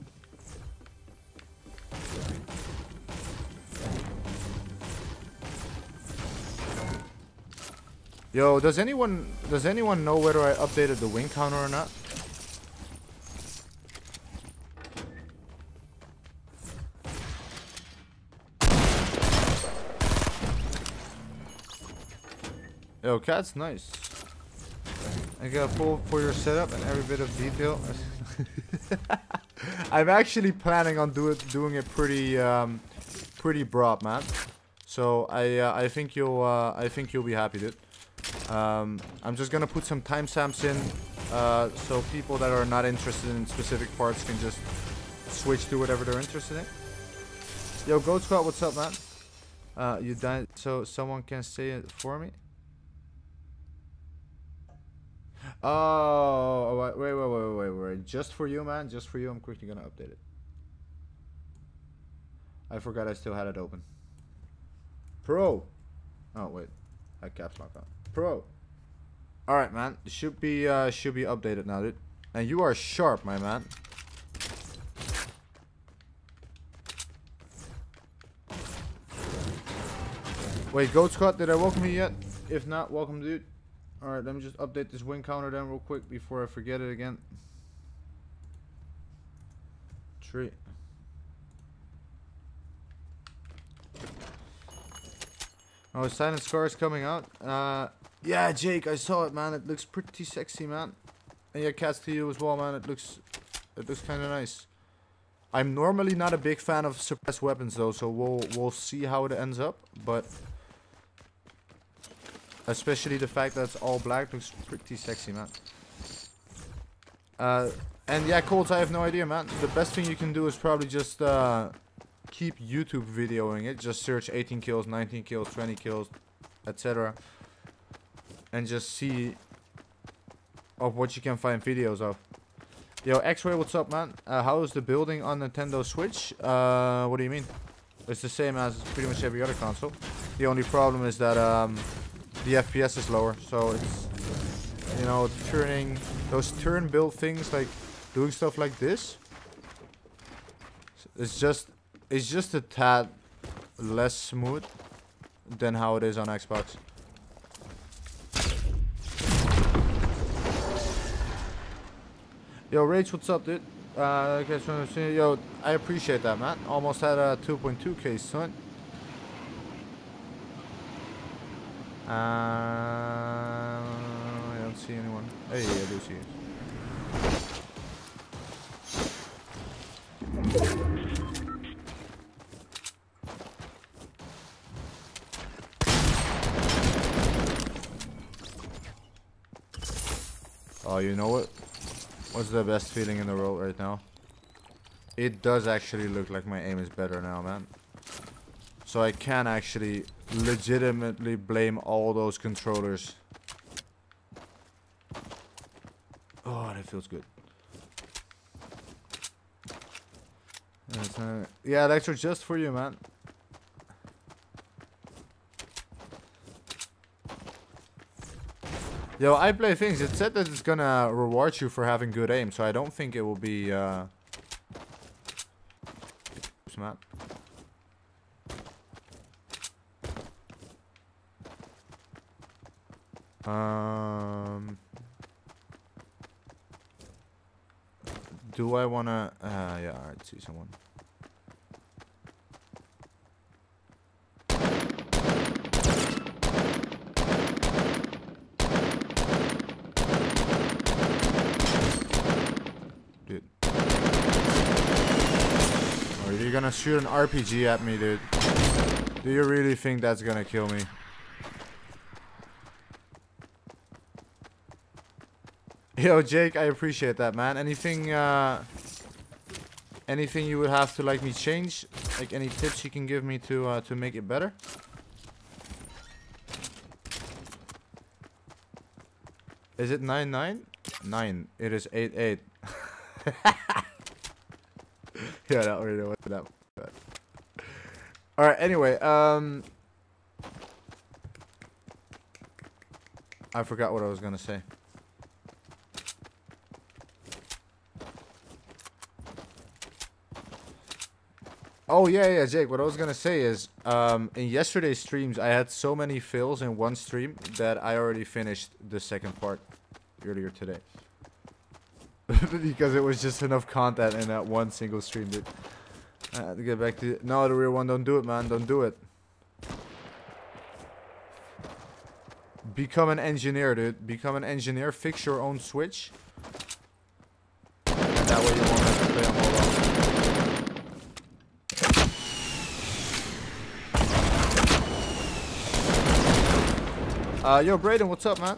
Yo, does anyone does anyone know whether I updated the wing counter or not? Yo, cat's nice. I got a full for your setup and every bit of detail. [laughs] I'm actually planning on do it, doing it pretty um, pretty broad, man. So I uh, I think you'll uh, I think you'll be happy, dude. Um, I'm just gonna put some timestamps in, uh, so people that are not interested in specific parts can just switch to whatever they're interested in. Yo, Goat Squad, what's up, man? Uh, you died, so someone can say it for me. Oh, wait, wait, wait, wait, wait. Just for you, man. Just for you. I'm quickly gonna update it. I forgot I still had it open. Pro. Oh wait, I caps lock on. Pro. All right, man. Should be uh, should be updated now, dude. And you are sharp, my man. Wait, Goat Squad, did I welcome you yet? If not, welcome, dude. Alright, let me just update this win counter then real quick before I forget it again. Tree. Oh, Silent Scar is coming out. Uh, yeah, Jake, I saw it, man. It looks pretty sexy, man. And yeah, cats to you as well, man. It looks, it looks kind of nice. I'm normally not a big fan of suppressed weapons though, so we'll we'll see how it ends up. But especially the fact that it's all black looks pretty sexy, man. Uh, and yeah, Colts, I have no idea, man. The best thing you can do is probably just uh, keep YouTube videoing it. Just search 18 kills, 19 kills, 20 kills, etc. And just see of what you can find videos of. Yo, X-Ray, what's up, man? Uh, how is the building on Nintendo Switch? Uh, what do you mean? It's the same as pretty much every other console. The only problem is that um, the FPS is lower, so it's you know turning those turn build things like doing stuff like this. It's just it's just a tad less smooth than how it is on Xbox. Yo, Rage, what's up, dude? Uh, okay, yo, I appreciate that, man. Almost had a 2.2k, son. Uh, I don't see anyone. Hey, I do see. Oh, you know what? What's the best feeling in the world right now? It does actually look like my aim is better now, man. So I can actually legitimately blame all those controllers. Oh, that feels good. Uh, yeah, Electro, just for you, man. Yo, I play things. It said that it's gonna reward you for having good aim, so I don't think it will be uh smart. Um Do I wanna uh yeah, alright, see someone. Dude. Oh, you're gonna shoot an RPG at me, dude. Do you really think that's gonna kill me? Yo, Jake, I appreciate that, man. Anything, uh, anything you would have to like me change? Like any tips you can give me to uh, to make it better? Is it nine nine? Nine. It is eight eight. [laughs] yeah, I don't really know what that. All right. Anyway, um, I forgot what I was gonna say. Oh yeah, yeah, Jake. What I was gonna say is, um, in yesterday's streams, I had so many fills in one stream that I already finished the second part earlier today. [laughs] because it was just enough content in that one single stream, dude. I had to get back to no, the real one. Don't do it, man. Don't do it. Become an engineer, dude. Become an engineer. Fix your own switch. That way you won't have to play on mobile. Uh, yo, Brayden, what's up, man?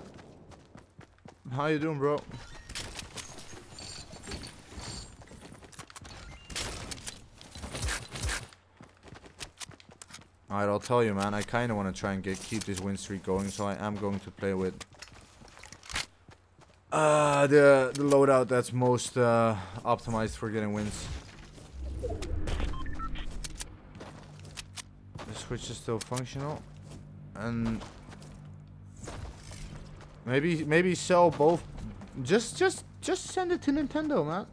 How you doing, bro? Alright, I'll tell you, man. I kind of want to try and get keep this win streak going, so I am going to play with uh, the the loadout that's most uh, optimized for getting wins. The switch is still functional, and maybe maybe sell both. Just just just send it to Nintendo, man.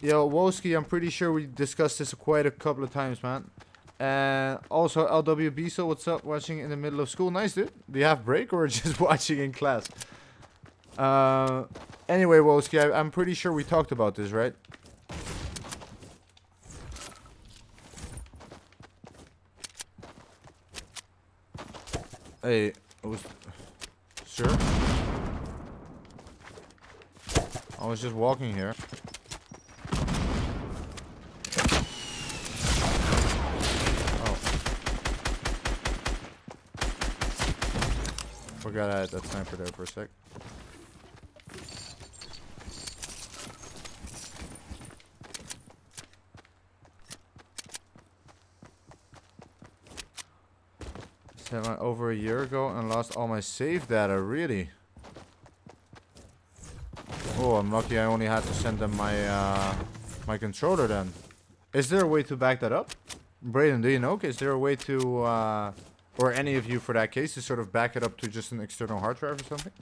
Yo, Woski, I'm pretty sure we discussed this quite a couple of times, man. And also, LWB, so what's up? Watching in the middle of school. Nice, dude. Do you have break or [laughs] just watching in class? Uh, anyway, Woski, I'm pretty sure we talked about this, right? Hey, I was... Sir? I was just walking here. Oh. Forgot I had that sniper there for a sec. Set my over a year ago and lost all my save data, really? Oh, I'm lucky I only had to send them my uh, my controller then. Is there a way to back that up? Brayden, do you know? Is there a way to, uh, or any of you for that case, to sort of back it up to just an external hard drive or something?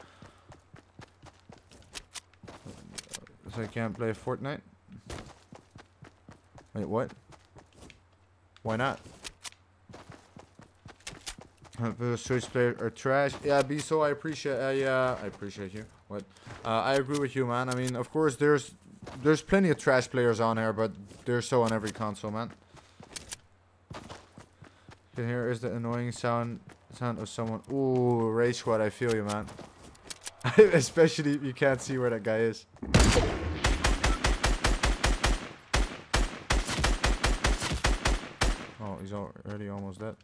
So I can't play Fortnite? Wait, what? Why not? Switch player are trash. Yeah, B, so I appreciate. Uh, yeah, I appreciate you. What? Uh, I agree with you, man. I mean, of course, there's there's plenty of trash players on here, but they're so on every console, man. Can hear is the annoying sound sound of someone. Ooh, Rage Squad. I feel you, man. [laughs] Especially if you can't see where that guy is. Oh, he's already almost dead.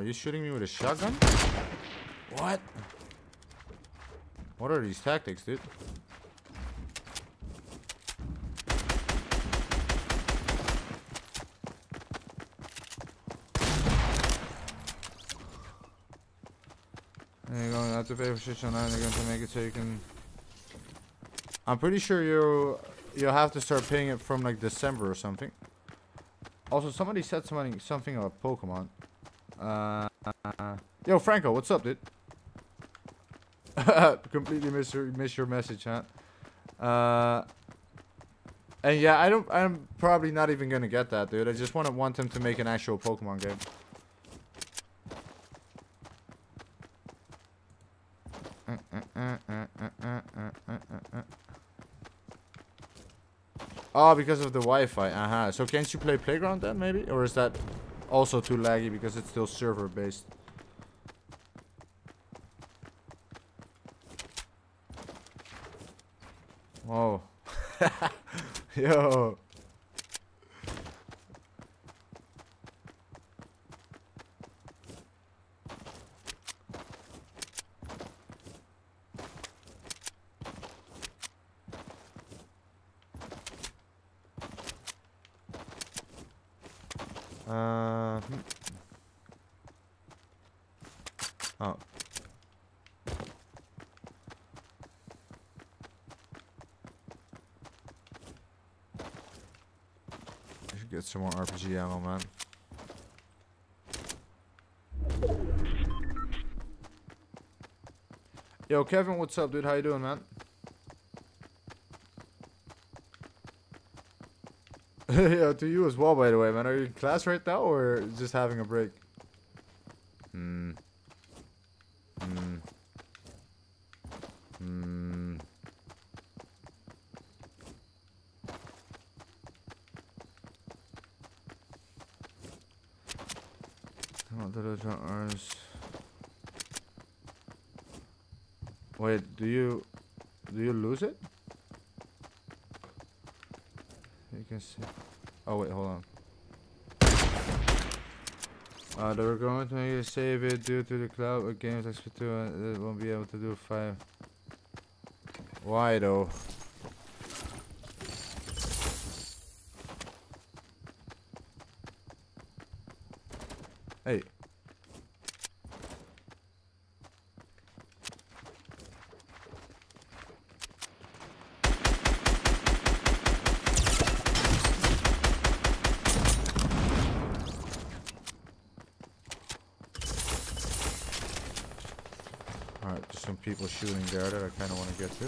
Are you shooting me with a shotgun? What? What are these tactics, dude? You're going to have to pay for shit on. You're going to make it so you can. I'm pretty sure you you'll have to start paying it from like December or something. Also, somebody said something something about Pokemon. Uh, yo, Franco, what's up, dude? [laughs] Completely miss your miss your message, huh? Uh, and yeah, I don't. I'm probably not even gonna get that, dude. I just want to want them to make an actual Pokemon game. Oh, because of the Wi-Fi. Uh -huh. So can't you play Playground then, maybe? Or is that also too laggy because it's still server-based? Whoa. [laughs] Yo. Get some more RPG ammo, man. Yo, Kevin, what's up, dude? How you doing, man? [laughs] yeah, to you as well, by the way, man. Are you in class right now or just having a break? Hmm. Hmm. Hmm. What did I draw ours? Wait, do you do you lose it? You can see. Oh wait, hold on. Uh, they were going to make you save it due to the cloud with games like Splatoon. It won't be able to do five. Why though? Hey. Alright, there's some people shooting there that I kind of want to get to.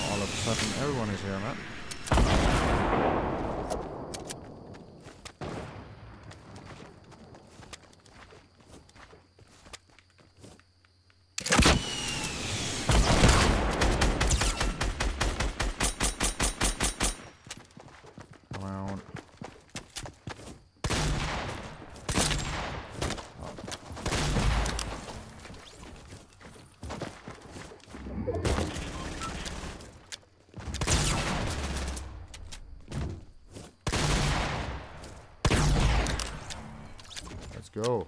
All of a sudden, everyone is here, man. Around. Let's go.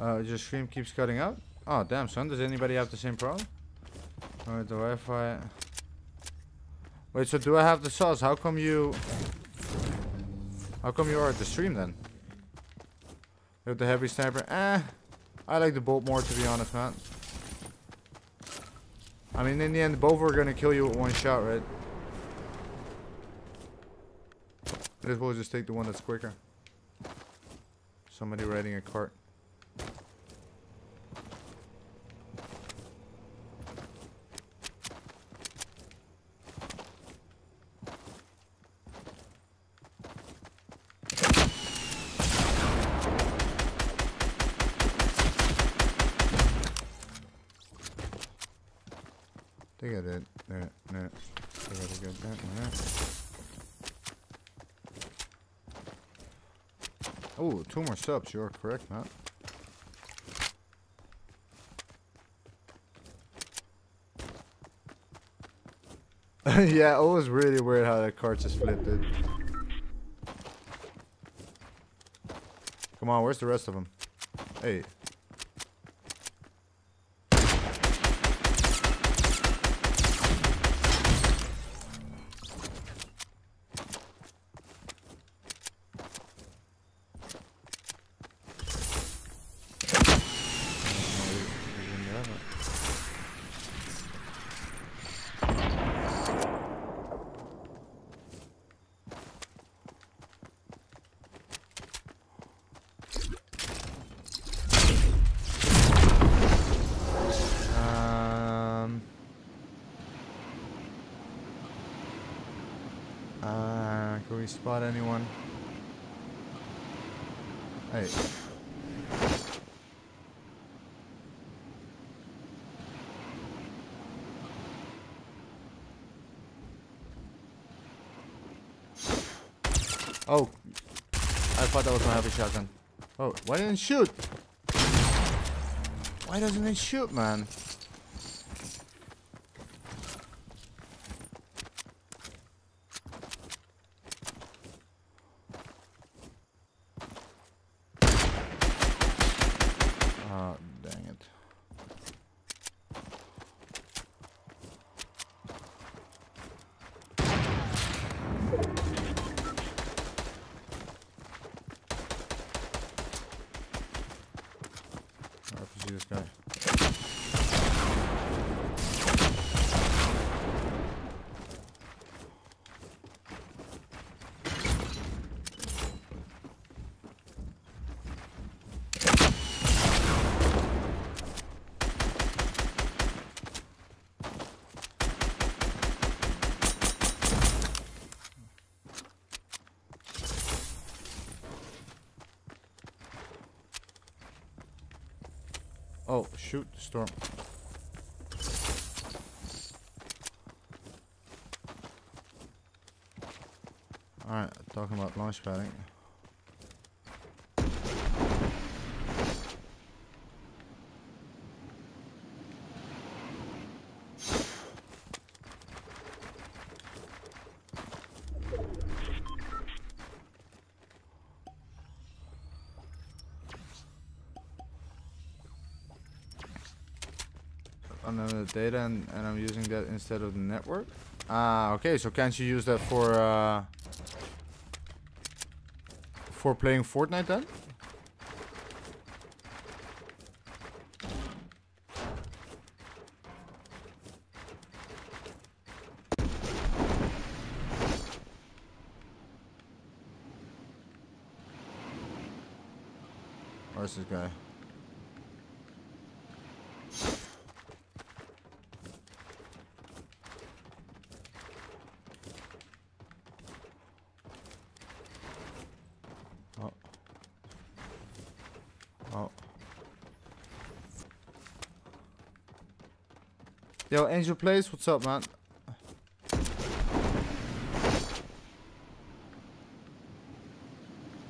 Uh, your stream keeps cutting out? Oh, damn, son. Does anybody have the same problem? Alright, the Wi-Fi... Wait, so do I have the sauce? How come you... How come you are at the stream then? With the heavy sniper? Eh. I like the bolt more, to be honest, man. I mean, in the end, both are gonna kill you with one shot, right? Might as well just take the one that's quicker. Somebody riding a cart. They got it. That, that. They gotta get that and that. More. You're correct, Matt. [laughs] yeah, it was really weird how that card just flipped it. Come on, where's the rest of them? Hey. Um. Uh, can we spot anyone? Hey. Oh, I thought that was my heavy shotgun. Oh, why didn't it shoot? Why doesn't it shoot, man? see this guy. Oh, shoot, the storm. Alright, launch padding. unlimited data and, and I'm using that instead of the network. Ah, okay, so can't you use that for uh, for playing Fortnite then? Where's this guy? Oh. Oh. Yo, Angel Plays, what's up, man?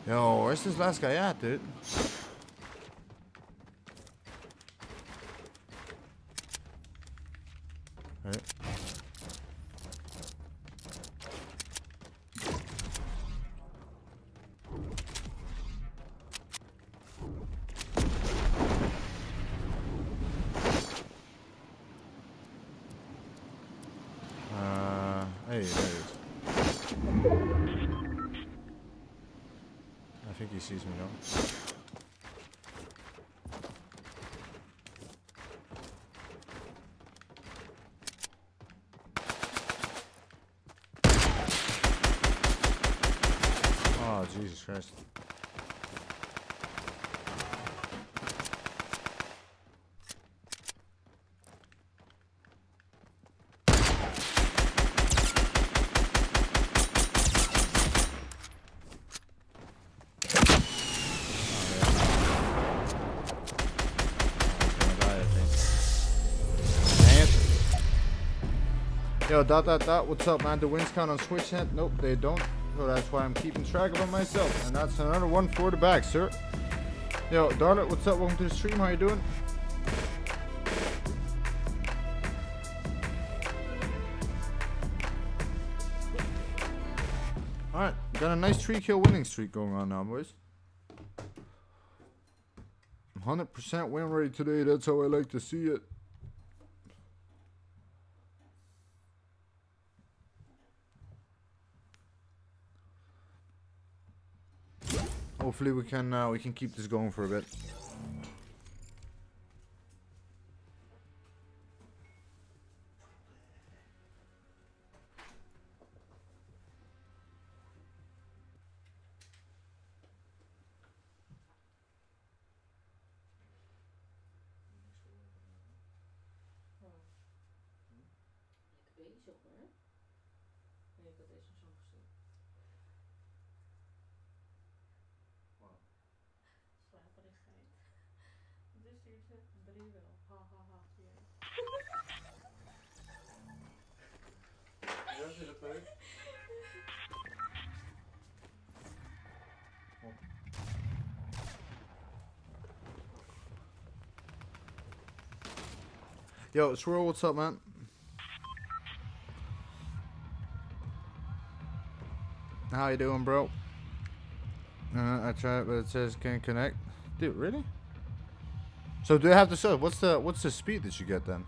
Yo, where's this last guy at, dude? Right. Uh, hey, there he is. I think he sees me now. Oh, Jesus Christ. Gonna die, I think. Dang it. Yo, dot dot dot, what's up, man? Do wins count on Switch net? Nope, they don't. So that's why I'm keeping track of them myself. And that's another one for the bag, sir. Yo, Darlet, what's up? Welcome to the stream. How you doing? Alright, got a nice 3 kill winning streak going on now, boys. 100% win rate today. That's how I like to see it. Hopefully we can uh, we can keep this going for a bit. Yo, Swirl, what's up, man? How you doing, bro? Uh, I tried, but it says can't connect. Dude, really? So do I have to sub? What's the what's the speed that you get then?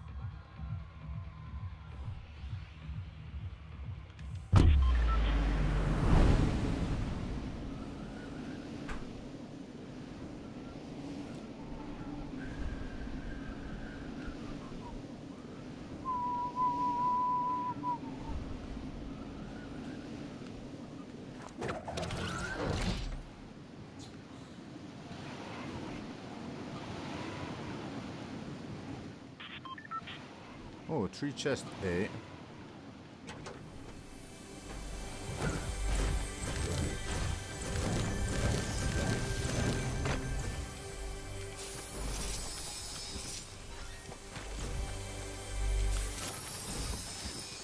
Oh, three chest A.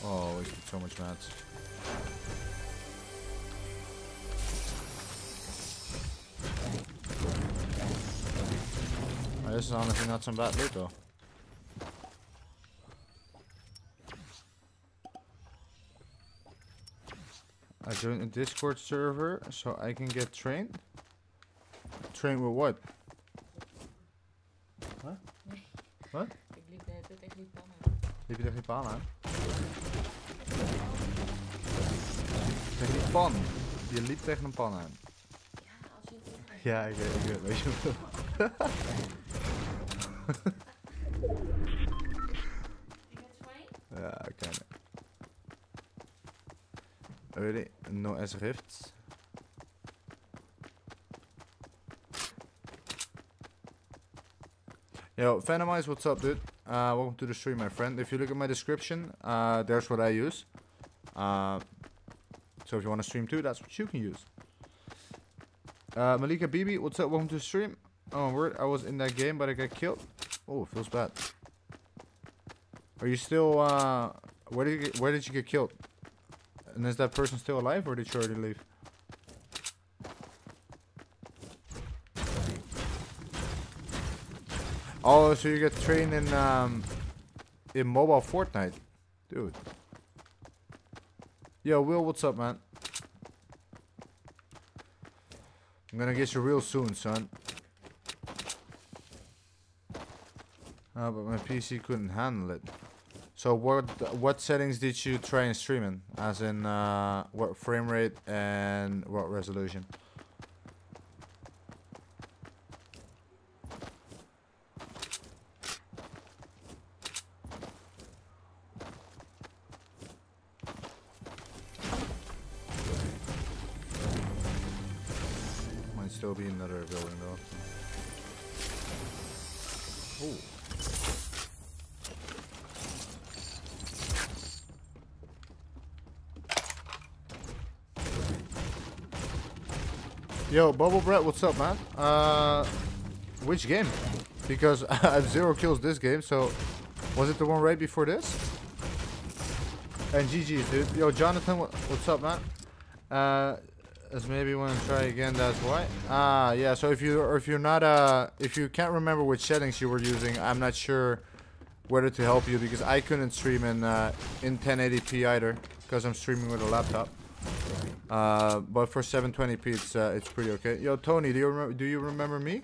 Oh, wasted so much mats. Oh, this is honestly not some bad loot though. I joined a Discord server so I can get trained. Trained with what? Wat? Ik liep de hele tijd tegen die pannen. Liep je tegen die pan aan? Tegen die pan. Je liep tegen een pan aan. Ja, als je het Ja, ik weet, ik weet, weet je wat [laughs] No S rifts. Yo, Phantomize, what's up, dude? Uh, welcome to the stream, my friend. If you look at my description, uh, there's what I use. Uh, so if you want to stream too, that's what you can use. Uh, Malika Bibi, what's up? Welcome to the stream. Oh, word, I was in that game, but I got killed. Oh, feels bad. Are you still, uh, where did you get, where did you get killed? And is that person still alive, or did you already leave? Oh, so you get trained in um in mobile Fortnite, dude. Yo, Will, what's up, man? I'm gonna get you real soon, son. Uh, but my PC couldn't handle it. So what what settings did you try in? As in uh, what frame rate and what resolution? Bubble Brett, what's up, man? Uh, which game? Because [laughs] I have zero kills this game, so was it the one right before this? And GG's, dude. Yo, Jonathan, what, what's up, man? Uh, as maybe want to try again. That's why. Ah, yeah. So if you or if you're not uh if you can't remember which settings you were using, I'm not sure whether to help you because I couldn't stream in uh, in 1080p either because I'm streaming with a laptop. Uh, but for 720p, it's uh, it's pretty okay. Yo, Tony, do you? Do you remember me?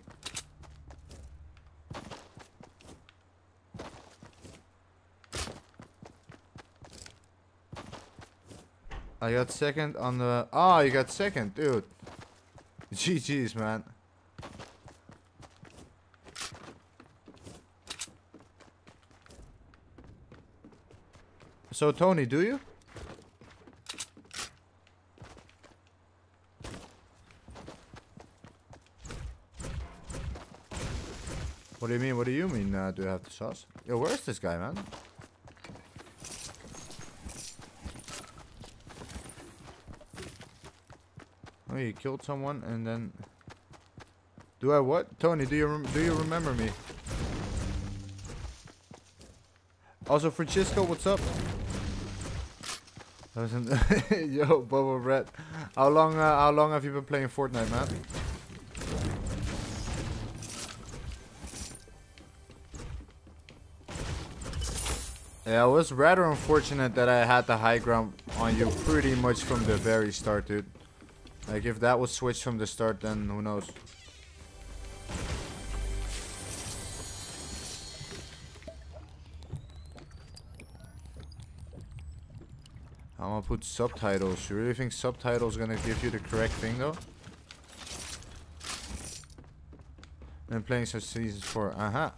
I got second on the. Ah, you got second, dude. GG's, man. So, Tony, do you? What do you mean? What do you mean? Uh, do you have the sauce? Yo, where's this guy, man? Oh, you killed someone and then. Do I what? Tony, do you do you remember me? Also, Francisco, what's up? [laughs] Yo, Boba Brett. How long? Uh, how long have you been playing Fortnite, man? Yeah, it was rather unfortunate that I had the high ground on you pretty much from the very start, dude. Like, if that was switched from the start, then who knows. I'm gonna put subtitles. You really think subtitles gonna give you the correct thing, though? Been playing since season 4. Uh-huh.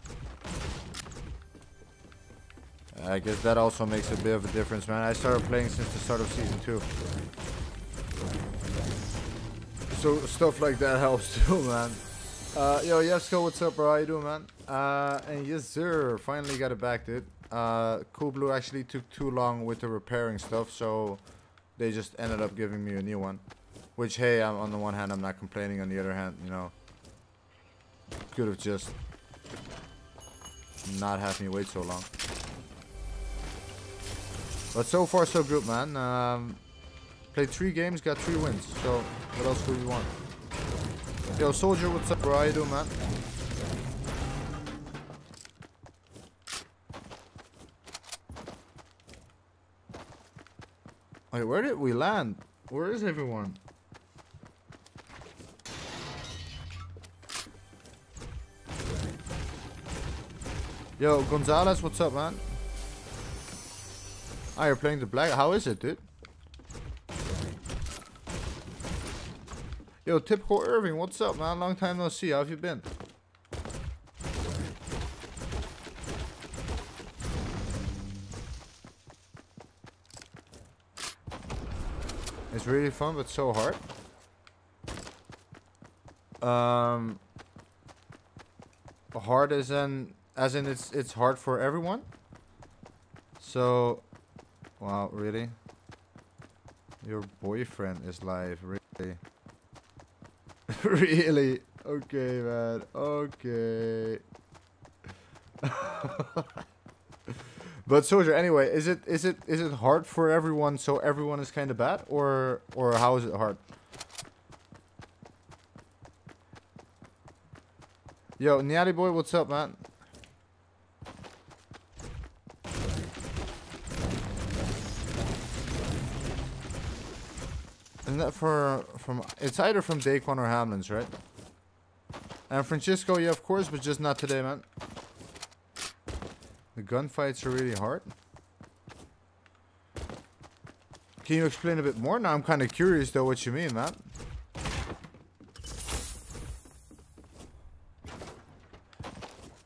I guess that also makes a bit of a difference, man. I started playing since the start of season 2. So stuff like that [laughs] helps too, man. Uh, yo, Yevsko, what's up, bro? How you doing, man? Uh, and yes, sir. Finally got it back, dude. uh, Coolblue actually took too long with the repairing stuff, so they just ended up giving me a new one. Which, hey, I'm, on the one hand, I'm not complaining. On the other hand, you know, could have just not have me wait so long. But so far, so good, man. Um, played three games, got three wins. So, what else do you want? Yo, Soldier, what's up? How you doing, man? Wait, where did we land? Where is everyone? Yo, Gonzalez, what's up, man? Ah, you're playing the black. How is it, dude? Yo, typical Irving, what's up, man? Long time no see. How have you been? It's really fun, but so hard. Um, hard as in, as in it's it's hard for everyone. So, wow, really? Your boyfriend is live, really? [laughs] really? Okay, man. Okay. [laughs] but soldier, anyway, is it is it is it hard for everyone? So everyone is kind of bad, or or how is it hard? Yo, Nyati boy, what's up, man? Isn't that for from? It's either from Daequan or Hamlinz, right? And Francisco, yeah, of course, but just not today, man. The gunfights are really hard. Can you explain a bit more? Now I'm kind of curious, though, what you mean, man.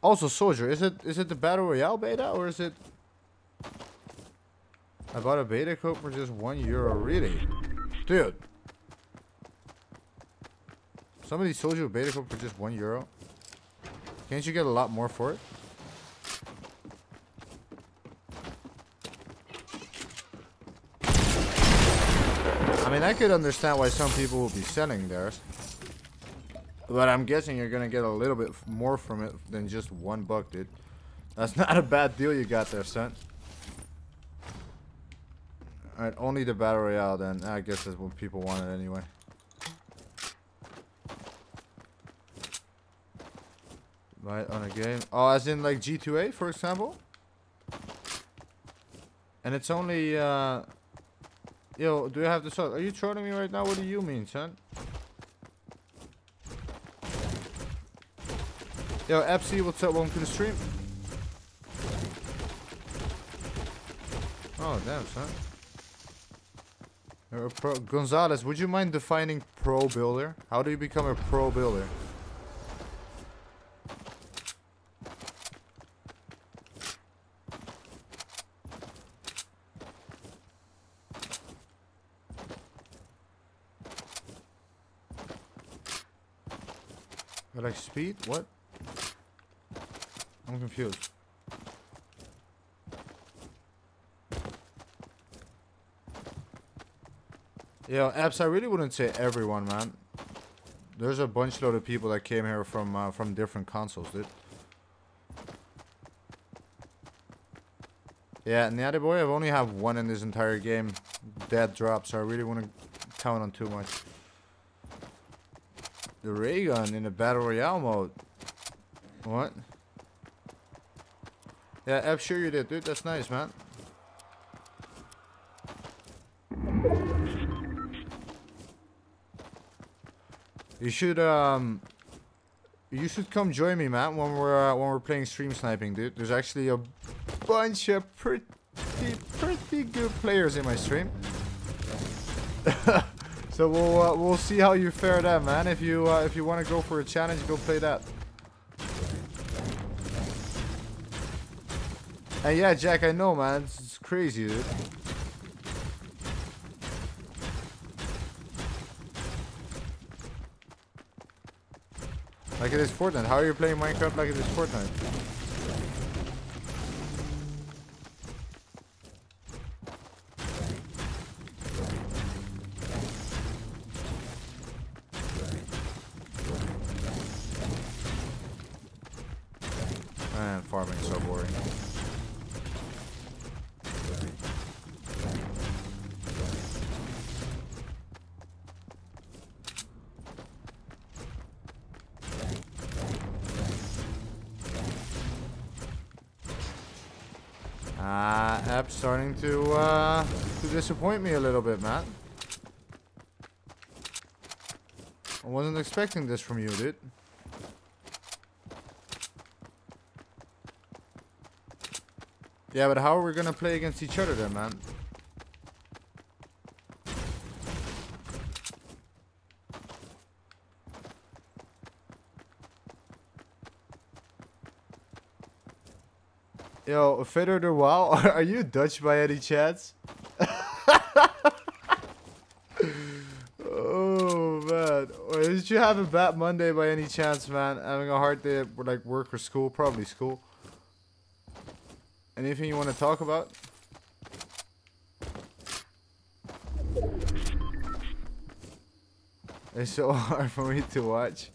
Also, Soldier, is it is it the Battle Royale beta, or is it... I bought a beta code for just one euro, really? Dude. Somebody sold you a beta code for just one euro? Can't you get a lot more for it? I mean, I could understand why some people will be selling theirs. But I'm guessing you're gonna get a little bit more from it than just one buck, dude. That's [laughs] not a bad deal you got there, son. Alright, only the Battle Royale then. I guess that's what people wanted anyway. Right, on a game. Oh, as in like G2A, for example? And it's only, uh... Yo, do you have the shot? Are you trolling me right now? What do you mean, son? Yo, FC, what's up? Welcome to the stream. Oh, damn, son. Gonzalez, would you mind defining pro builder? How do you become a pro builder? I like speed? What? I'm confused. Yeah, apps. I really wouldn't say everyone, man. There's a bunch load of people that came here from uh, from different consoles, dude. Yeah, and the other boy, I've only have one in this entire game. Dead drop, so I really wouldn't count on too much. The ray gun in the battle royale mode. What? Yeah, I'm sure you did, dude. That's nice, man. You should um, you should come join me, man. When we're uh, when we're playing stream sniping, dude. There's actually a bunch of pretty pretty good players in my stream. [laughs] so we'll uh, we'll see how you fare that, man. If you uh, if you want to go for a challenge, go play that. And yeah, Jack, I know, man. It's, it's crazy, dude. Like it is Fortnite. How are you playing Minecraft like it is Fortnite? Man, farming is so boring. Starting to uh, to disappoint me a little bit, man. I wasn't expecting this from you, dude. Yeah, but how are we gonna play against each other then, man? Yo, Fedor de Wow, [laughs] are you Dutch by any chance? [laughs] oh man, Or did you have a bad Monday by any chance, man? Having a hard day at like work or school, probably school. Anything you want to talk about? It's so [laughs] hard for me to watch.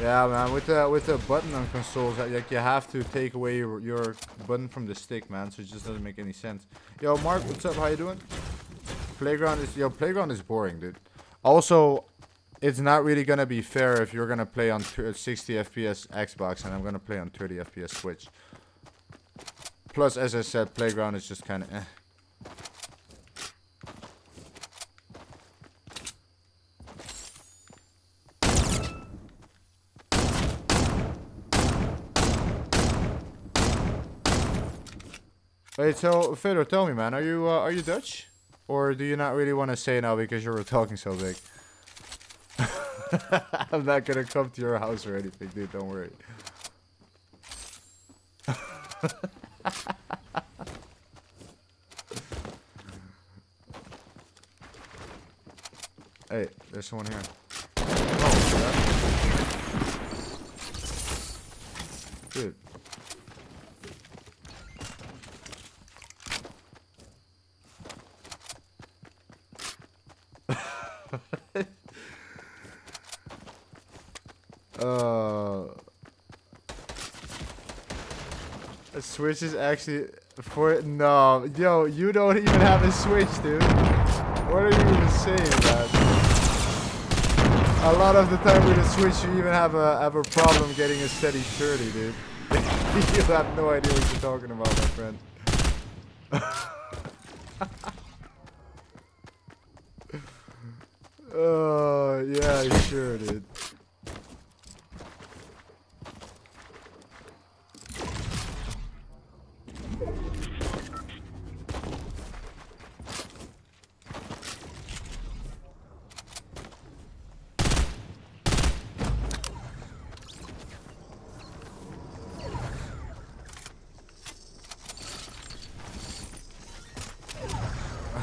Yeah, man. With the with the button on consoles, like you have to take away your your button from the stick, man. So it just doesn't make any sense. Yo, Mark, what's up? How you doing? Playground is yo. Playground is boring, dude. Also, it's not really gonna be fair if you're gonna play on 60 FPS Xbox and I'm gonna play on 30 FPS Switch. Plus, as I said, Playground is just kind of eh. Wait, so Fedor, tell me, man, are you uh, are you Dutch, or do you not really want to say now because you were talking so big? [laughs] I'm not gonna come to your house or anything, dude. Don't worry. [laughs] hey, there's someone here. Oh, dude. Switch is actually for no, yo, you don't even have a Switch, dude. What are you even saying, man? A lot of the time with a Switch, you even have a have a problem getting a steady 30, dude. [laughs] you have no idea what you're talking about, my friend. [laughs] Oh, yeah, sure, dude.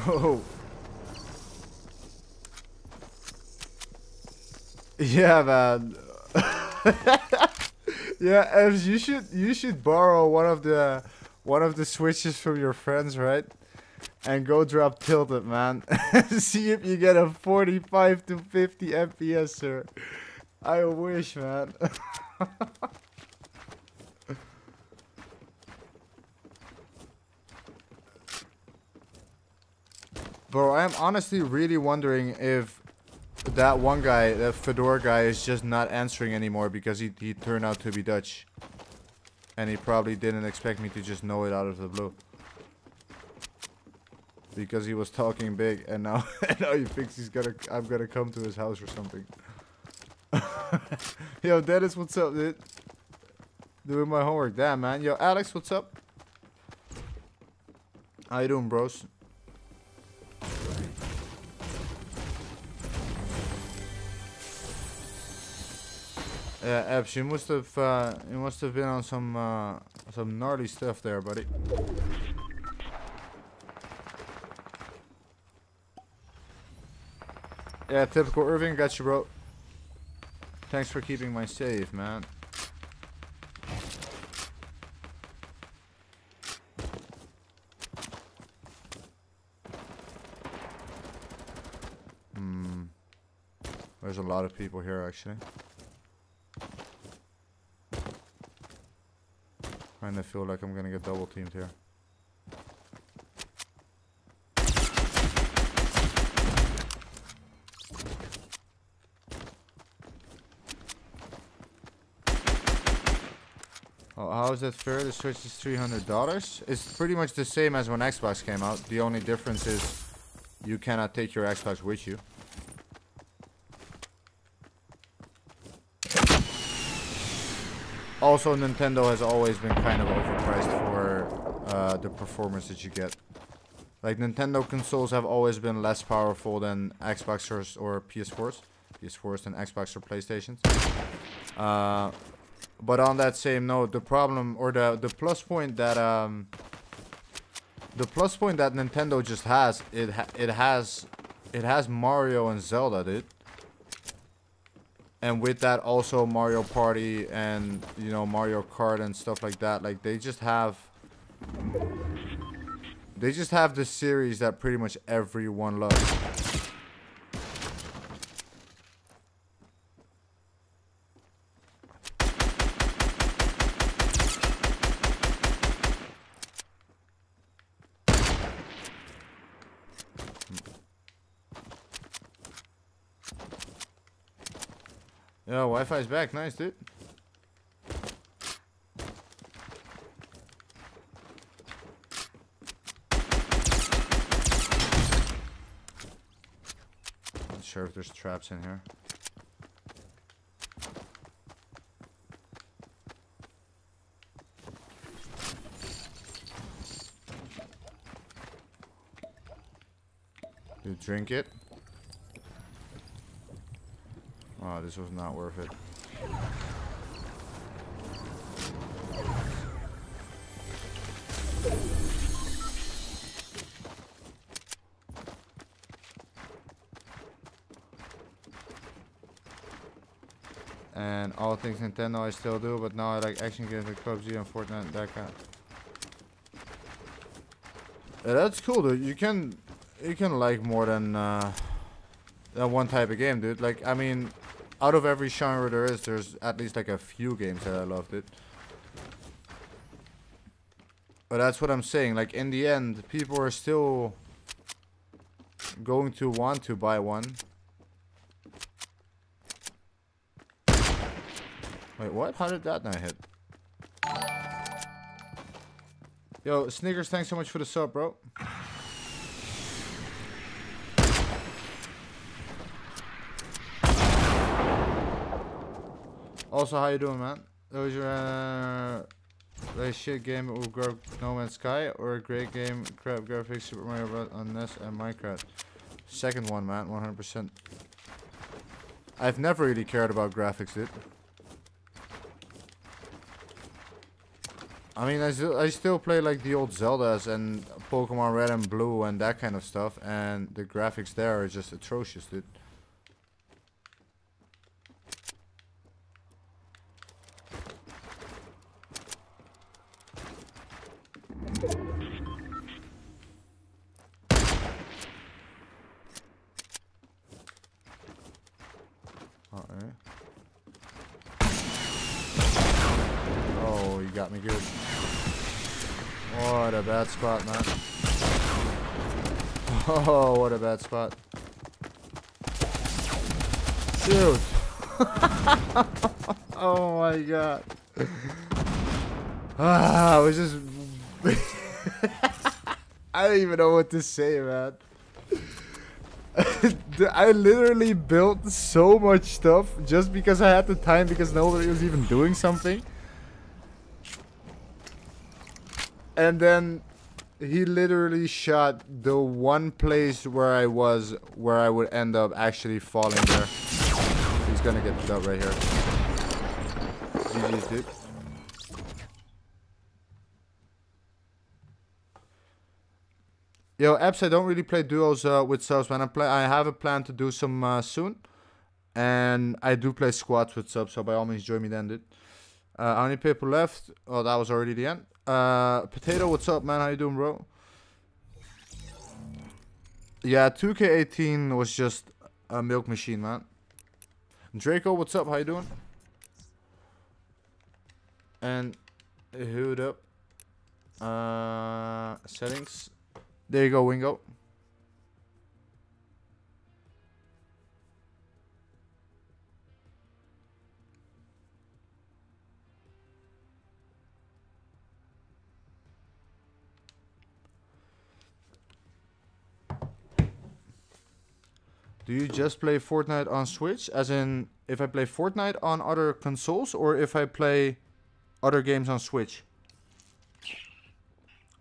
Oh. Yeah, man. [laughs] yeah, Evs, you should you should borrow one of the one of the switches from your friends, right? And go drop tilted, man. [laughs] See if you get a 45 to 50 FPS, sir. I wish, man. [laughs] Bro, I'm honestly really wondering if that one guy, that Fedor guy, is just not answering anymore because he, he turned out to be Dutch. And he probably didn't expect me to just know it out of the blue. Because he was talking big and now, [laughs] and now he thinks he's gonna, I'm gonna come to his house or something. [laughs] Yo, Dennis, what's up, dude? Doing my homework. Damn, man. Yo, Alex, what's up? How you doing, bros? Yeah, Epps, you must have uh, you must have been on some uh, some gnarly stuff there, buddy. Yeah, typical Irving, got you, bro. Thanks for keeping my safe, man. Hmm. There's a lot of people here actually. Kinda feel like I'm gonna get double teamed here. Oh, how is that fair? The Switch is $300? It's pretty much the same as when Xbox came out. The only difference is you cannot take your Xbox with you. Also, Nintendo has always been kind of overpriced for uh, the performance that you get. Like, Nintendo consoles have always been less powerful than Xboxers or PS4s. PS4s than Xbox or PlayStations. Uh, but on that same note, the problem or the the plus point that um the plus point that Nintendo just has it ha it has it has Mario and Zelda, dude. And with that also Mario Party and you know Mario Kart and stuff like that. Like they just have they just have the series that pretty much everyone loves. Yeah, Wi-Fi's back. Nice, dude. Not sure if there's traps in here. You drink it? Oh, this was not worth it. And all things Nintendo I still do, but now I like action games like PUBG and Fortnite, that kind. Yeah, that's cool, dude. You can, you can like more than uh, one type of game, dude. Like, I mean, out of every genre there is, there's at least like a few games that I loved it. But that's what I'm saying. Like in the end, people are still going to want to buy one. Wait, what? How did that not hit? Yo, Snickers, thanks so much for the sub, bro. Also, how you doing, man? Your uh, a shit game with grab No Man's Sky or a great game, crap graphics, Super Mario Bros. on NES and Minecraft. Second one, man, 100%. I've never really cared about graphics, dude. I mean, I still, I still play like the old Zeldas and Pokemon Red and Blue and that kind of stuff, and the graphics there are just atrocious, dude. Alright. Oh, you got me good. What a bad spot, man. Oh, what a bad spot. Dude. [laughs] oh my god. Ah, I was just... [laughs] I don't even know what to say, man. [laughs] I literally built so much stuff just because I had the time because nobody was even doing something. And then he literally shot the one place where I was where I would end up actually falling there. He's gonna get the dub right here. GG's dude. Yo, Eps, I don't really play duos uh, with subs, man. I play. I have a plan to do some uh, soon, and I do play squads with subs. So by all means, join me then, dude. Uh, how many people left? Oh, that was already the end. Uh, Potato, what's up, man? How you doing, bro? Yeah, 2K18 was just a milk machine, man. Draco, what's up? How you doing? And hood up. Uh, settings. There you go, Wingo. Do you just play Fortnite on Switch? As in, if I play Fortnite on other consoles or if I play other games on Switch?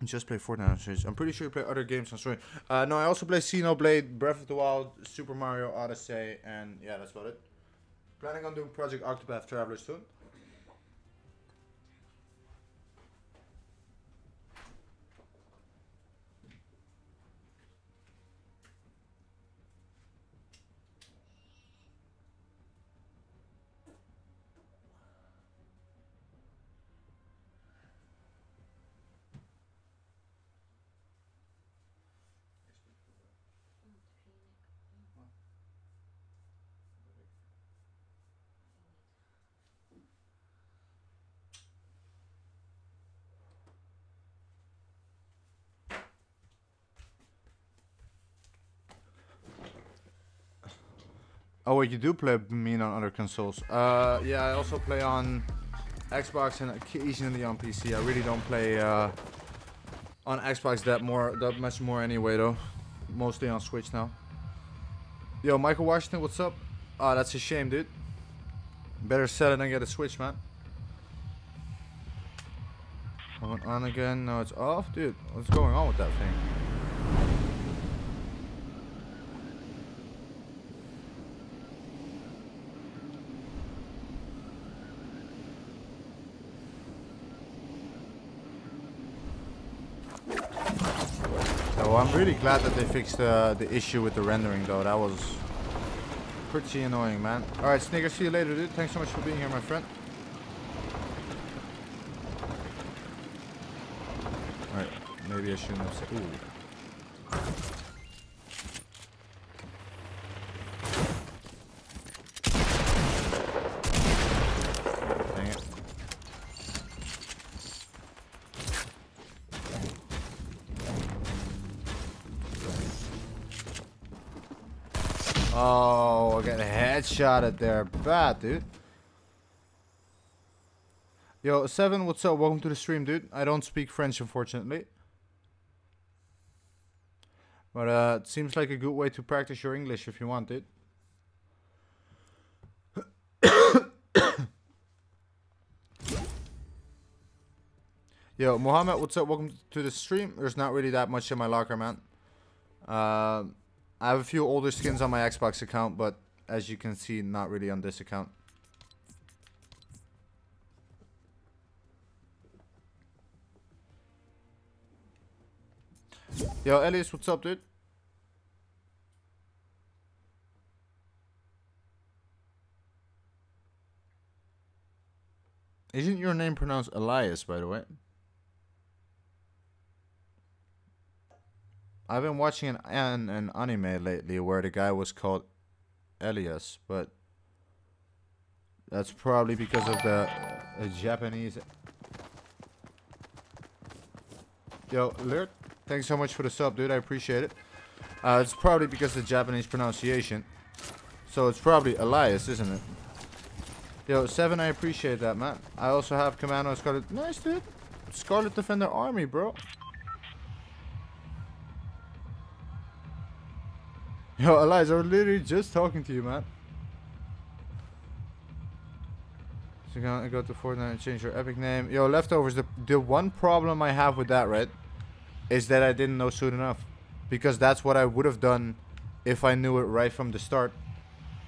Just play Fortnite on Switch. I'm pretty sure you play other games on Switch. Uh, no, I also play Xenoblade, Breath of the Wild, Super Mario Odyssey, and yeah, that's about it. Planning on doing Project Octopath Traveler soon. Oh wait, you do play mean on other consoles. Uh, yeah, I also play on Xbox and occasionally on PC. I really don't play uh, on Xbox that more, that much more anyway though. Mostly on Switch now. Yo, Michael Washington, what's up? Oh, that's a shame, dude. Better sell it and get a Switch, man. On, on again. No, it's off, dude. What's going on with that thing? Really glad that they fixed uh, the issue with the rendering, though. That was pretty annoying, man. Alright, Sneaker, see you later, dude. Thanks so much for being here, my friend. Alright, maybe I shouldn't have said... Ooh. Dang it. Oh, I got headshot at there. Bad, dude. Yo, Seven, what's up? Welcome to the stream, dude. I don't speak French, unfortunately. But uh, it seems like a good way to practice your English if you want it. [coughs] Yo, Mohammed, what's up? Welcome to the stream. There's not really that much in my locker, man. Um, I have a few older skins on my Xbox account, but as you can see, not really on this account. Yo, Elias, what's up, dude? Isn't your name pronounced Elias, by the way? I've been watching an, an an anime lately where the guy was called Elias, but that's probably because of the Japanese. Yo, Lirt, thanks so much for the sub, dude. I appreciate it. Uh, it's probably because of the Japanese pronunciation. So it's probably Elias, isn't it? Yo, Seven, I appreciate that, man. I also have Commando Scarlet. Nice, dude. Scarlet Defender Army, bro. Yo, Elias, I was literally just talking to you, man. So you're gonna go to Fortnite and change your epic name. Yo, leftovers, the, the one problem I have with that, right, is that I didn't know soon enough. Because that's what I would have done if I knew it right from the start.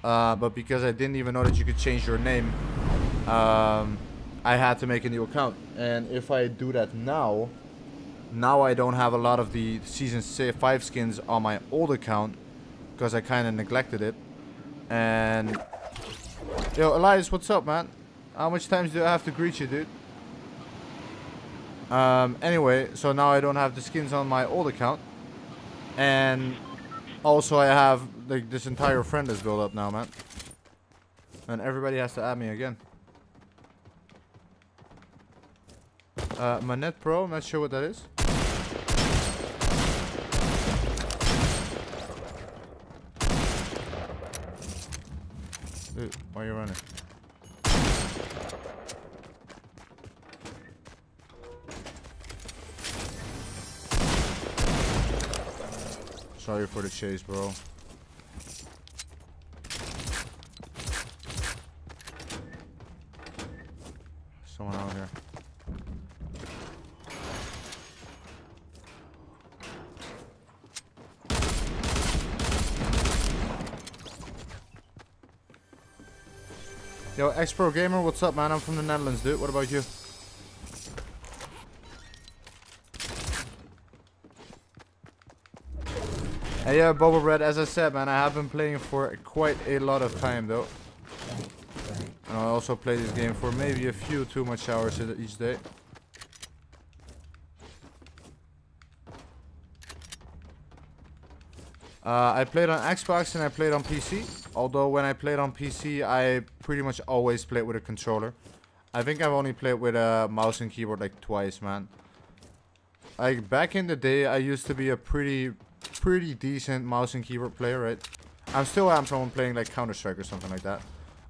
Uh, but because I didn't even know that you could change your name, um, I had to make a new account. And if I do that now, now I don't have a lot of the Season 5 skins on my old account because I kind of neglected it. And yo, Elias, what's up, man? How much times do I have to greet you, dude? Um, anyway, so now I don't have the skins on my old account, and also I have like this entire friend is built up now, man. And everybody has to add me again. Uh, Manette Pro, I'm not sure what that is. Dude, why are you running? Sorry for the chase, bro. Someone out here. Yo, X-Pro Gamer, what's up, man? I'm from the Netherlands, dude. What about you? Hey, yeah, Bubble Red, as I said, man, I have been playing for quite a lot of time, though. And I also play this game for maybe a few too much hours each day. Uh, I played on Xbox and I played on PC. Although when I played on PC, I pretty much always played with a controller. I think I've only played with a mouse and keyboard like twice, man. Like back in the day, I used to be a pretty, pretty decent mouse and keyboard player, right? I'm still am someone playing like Counter Strike or something like that.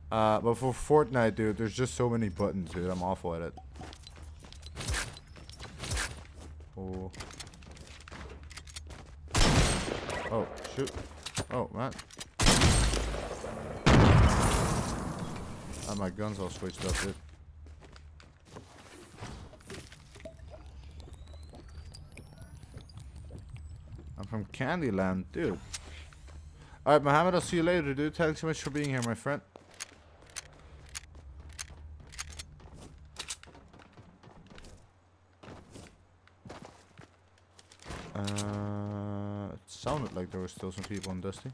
Uh, but for Fortnite, dude, there's just so many buttons, dude. I'm awful at it. Oh. Oh, shoot. Oh, man. Ah, my guns all switched up, dude. I'm from Candyland, dude. Alright, Mohammed, I'll see you later, dude. Thanks so much for being here, my friend. Uh, it sounded like there were still some people on Dusty.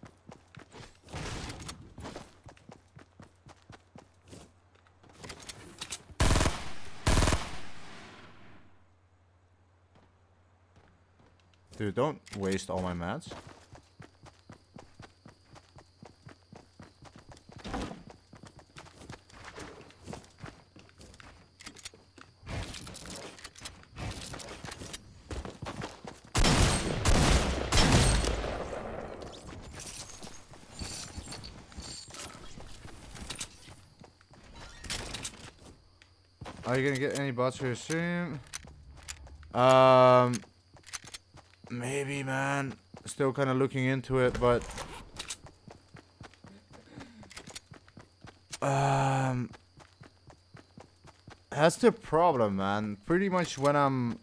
Dude, don't waste all my mats. Are you gonna get any bots here soon? Um, maybe, man. Still kind of looking into it, but um, that's the problem, man. Pretty much when I'm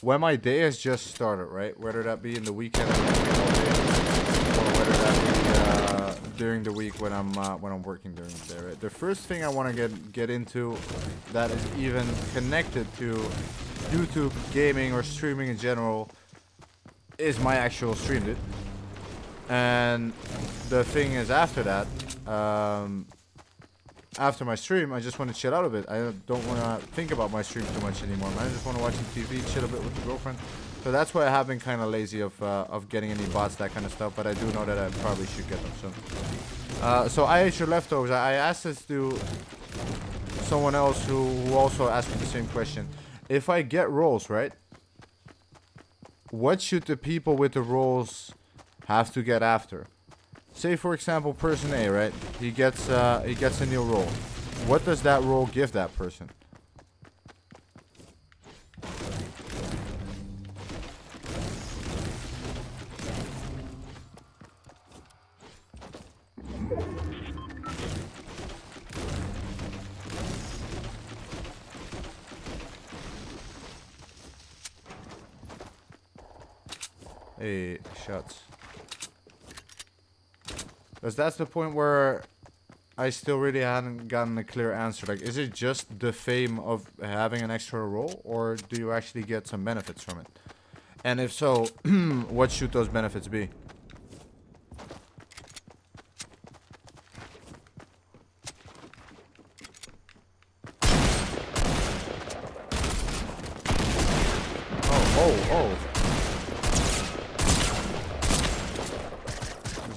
when my day has just started, right? Whether that be in the weekend or whether that be uh, during the week when I'm uh, when I'm working during the day. Right? The first thing I want to get get into that is even connected to YouTube gaming or streaming in general is my actual stream, dude. And the thing is, after that, um, after my stream, I just want to chill out a bit. I don't want to think about my stream too much anymore, man. I just want to watch some TV, chill a bit with the girlfriend. So that's why I have been kind of lazy of uh, of getting any bots, that kind of stuff. But I do know that I probably should get them soon. Uh, so I ate your leftovers. I asked this to someone else who, who also asked me the same question. If I get roles, right? What should the people with the roles have to get after? Say for example, person A, right? He gets uh, he gets a new role. What does that role give that person? Hey, shots. Because that's the point where I still really hadn't gotten a clear answer. Like, is it just the fame of having an extra role, or do you actually get some benefits from it? And if so, [clears throat] what should those benefits be? Oh, oh, oh.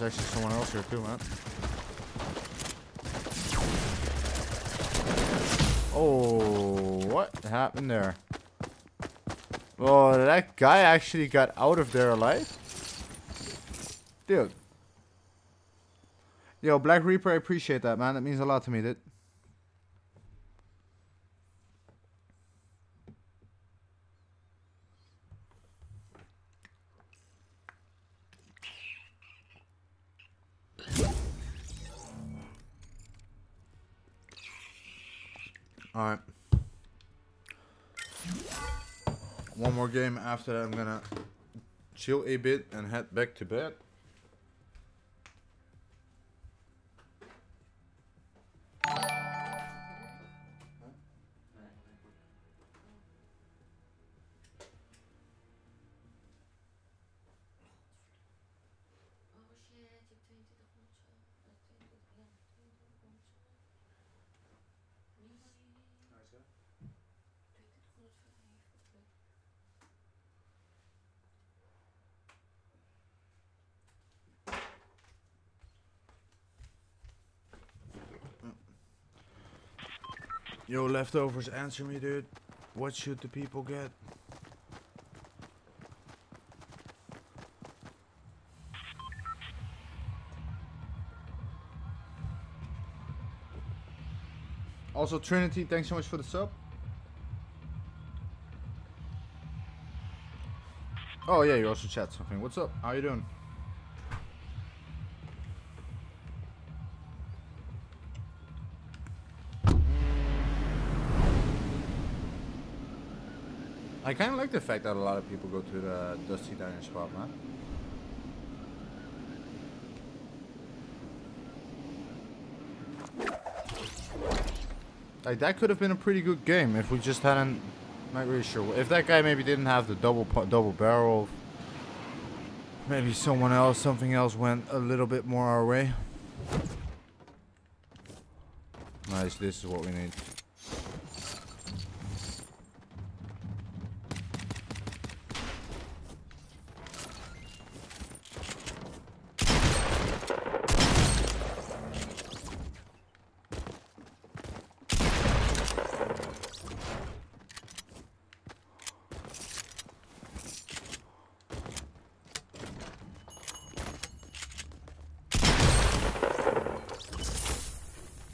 There's actually someone else here too, man. Oh, what happened there? Oh, that guy actually got out of there alive? Dude. Yo, Black Reaper, I appreciate that, man. That means a lot to me, dude. Alright. One more game after that I'm gonna chill a bit and head back to bed. Yo, leftovers, answer me, dude. What should the people get? Also, Trinity, thanks so much for the sub. Oh yeah, you also chat something. What's up? How you doing? I kind of like the fact that a lot of people go to the Dusty Diner spot, man. Like that could have been a pretty good game if we just hadn't. Not really sure. If that guy maybe didn't have the double double barrel, maybe someone else, something else went a little bit more our way. Nice. This is what we need.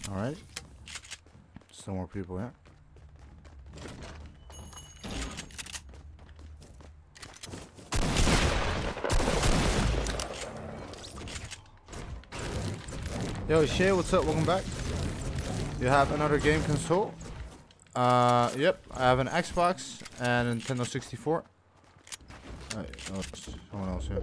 All right. Still more people here. Yo, Shay, what's up? Welcome back. You have another game console? Uh, yep. I have an Xbox and a Nintendo 64. Alright, oh, someone else here.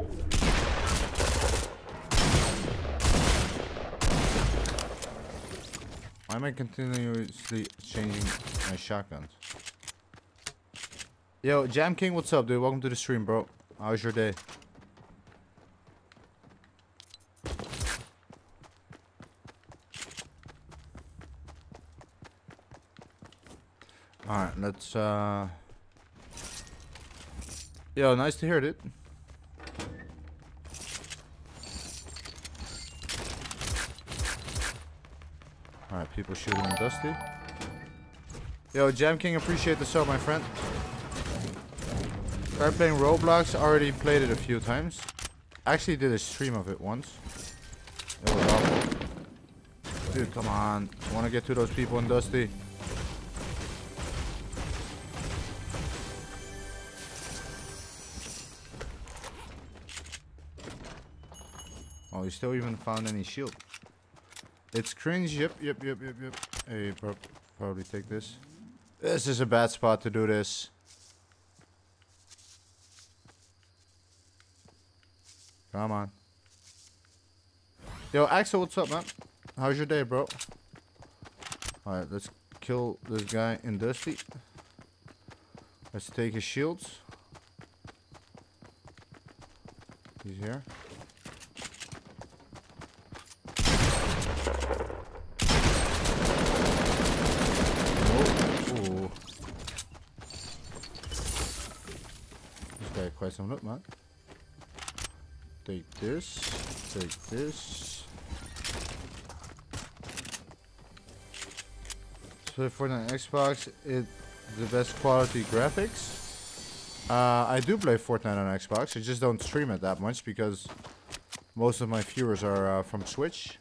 Why am I continuously changing my shotguns? Yo, Jam King, what's up, dude? Welcome to the stream, bro. How's your day? Let's, uh... Yo, nice to hear it. Alright, people shooting in Dusty. Yo, Jam King, appreciate the sub, my friend. Started playing Roblox, already played it a few times. Actually did a stream of it once. It. Dude, come on. Wanna get to those people in Dusty? Still even found any shield. It's cringe. Yep, yep, yep, yep, yep. Hey, prob probably take this. This is a bad spot to do this. Come on. Yo, Axel, what's up, man? How's your day, bro? Alright, let's kill this guy in Dusty. Let's take his shields. He's here. Oh, ooh. This guy quite some look, man. Take this. Take this. So for on Xbox. It the best quality graphics. Uh, I do play Fortnite on Xbox. I just don't stream it that much because most of my viewers are uh, from Switch.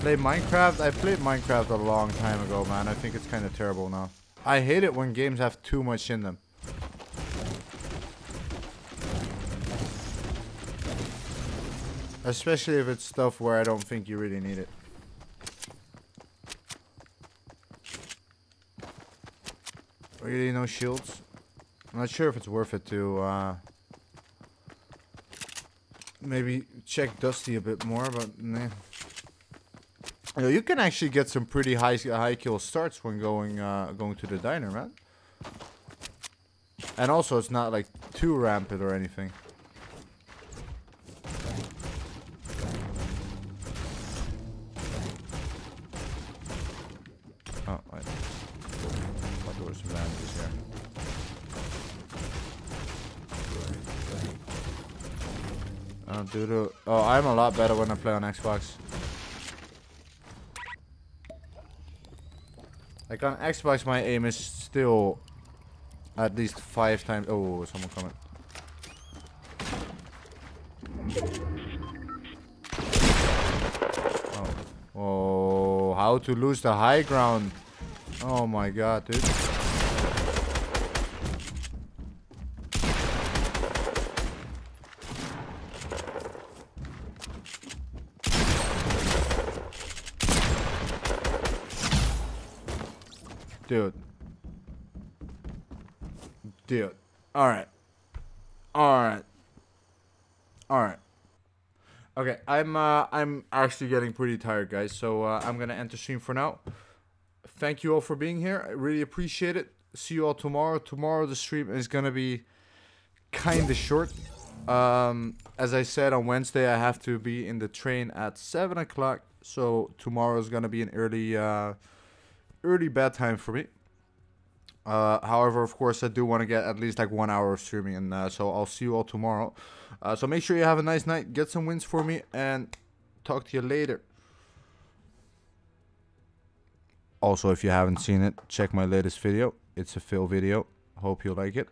Play Minecraft? I played Minecraft a long time ago, man. I think it's kind of terrible now. I hate it when games have too much in them. Especially if it's stuff where I don't think you really need it. Really no shields? I'm not sure if it's worth it to uh, maybe check Dusty a bit more, but nah. You, know, you can actually get some pretty high high kill starts when going uh, going to the diner, man. And also, it's not like too rampant or anything. Oh, was some here. Oh. Oh, I'm a lot better when I play on Xbox. Like on Xbox, my aim is still at least five times. Oh, someone coming. Oh. oh, how to lose the high ground. Oh my god, dude. Dude. Dude. Alright. Alright. Alright. Okay, I'm uh, I'm actually getting pretty tired, guys. So uh, I'm gonna end the stream for now. Thank you all for being here. I really appreciate it. See you all tomorrow. Tomorrow the stream is gonna be kind of short. Um, as I said on Wednesday, I have to be in the train at seven o'clock. So tomorrow is gonna be an early. Uh, early bedtime for me. Uh, however, of course, I do want to get at least like one hour of streaming, and uh, so I'll see you all tomorrow. Uh, so make sure you have a nice night, get some wins for me, and talk to you later. Also, if you haven't seen it, check my latest video. It's a fill video. Hope you like it.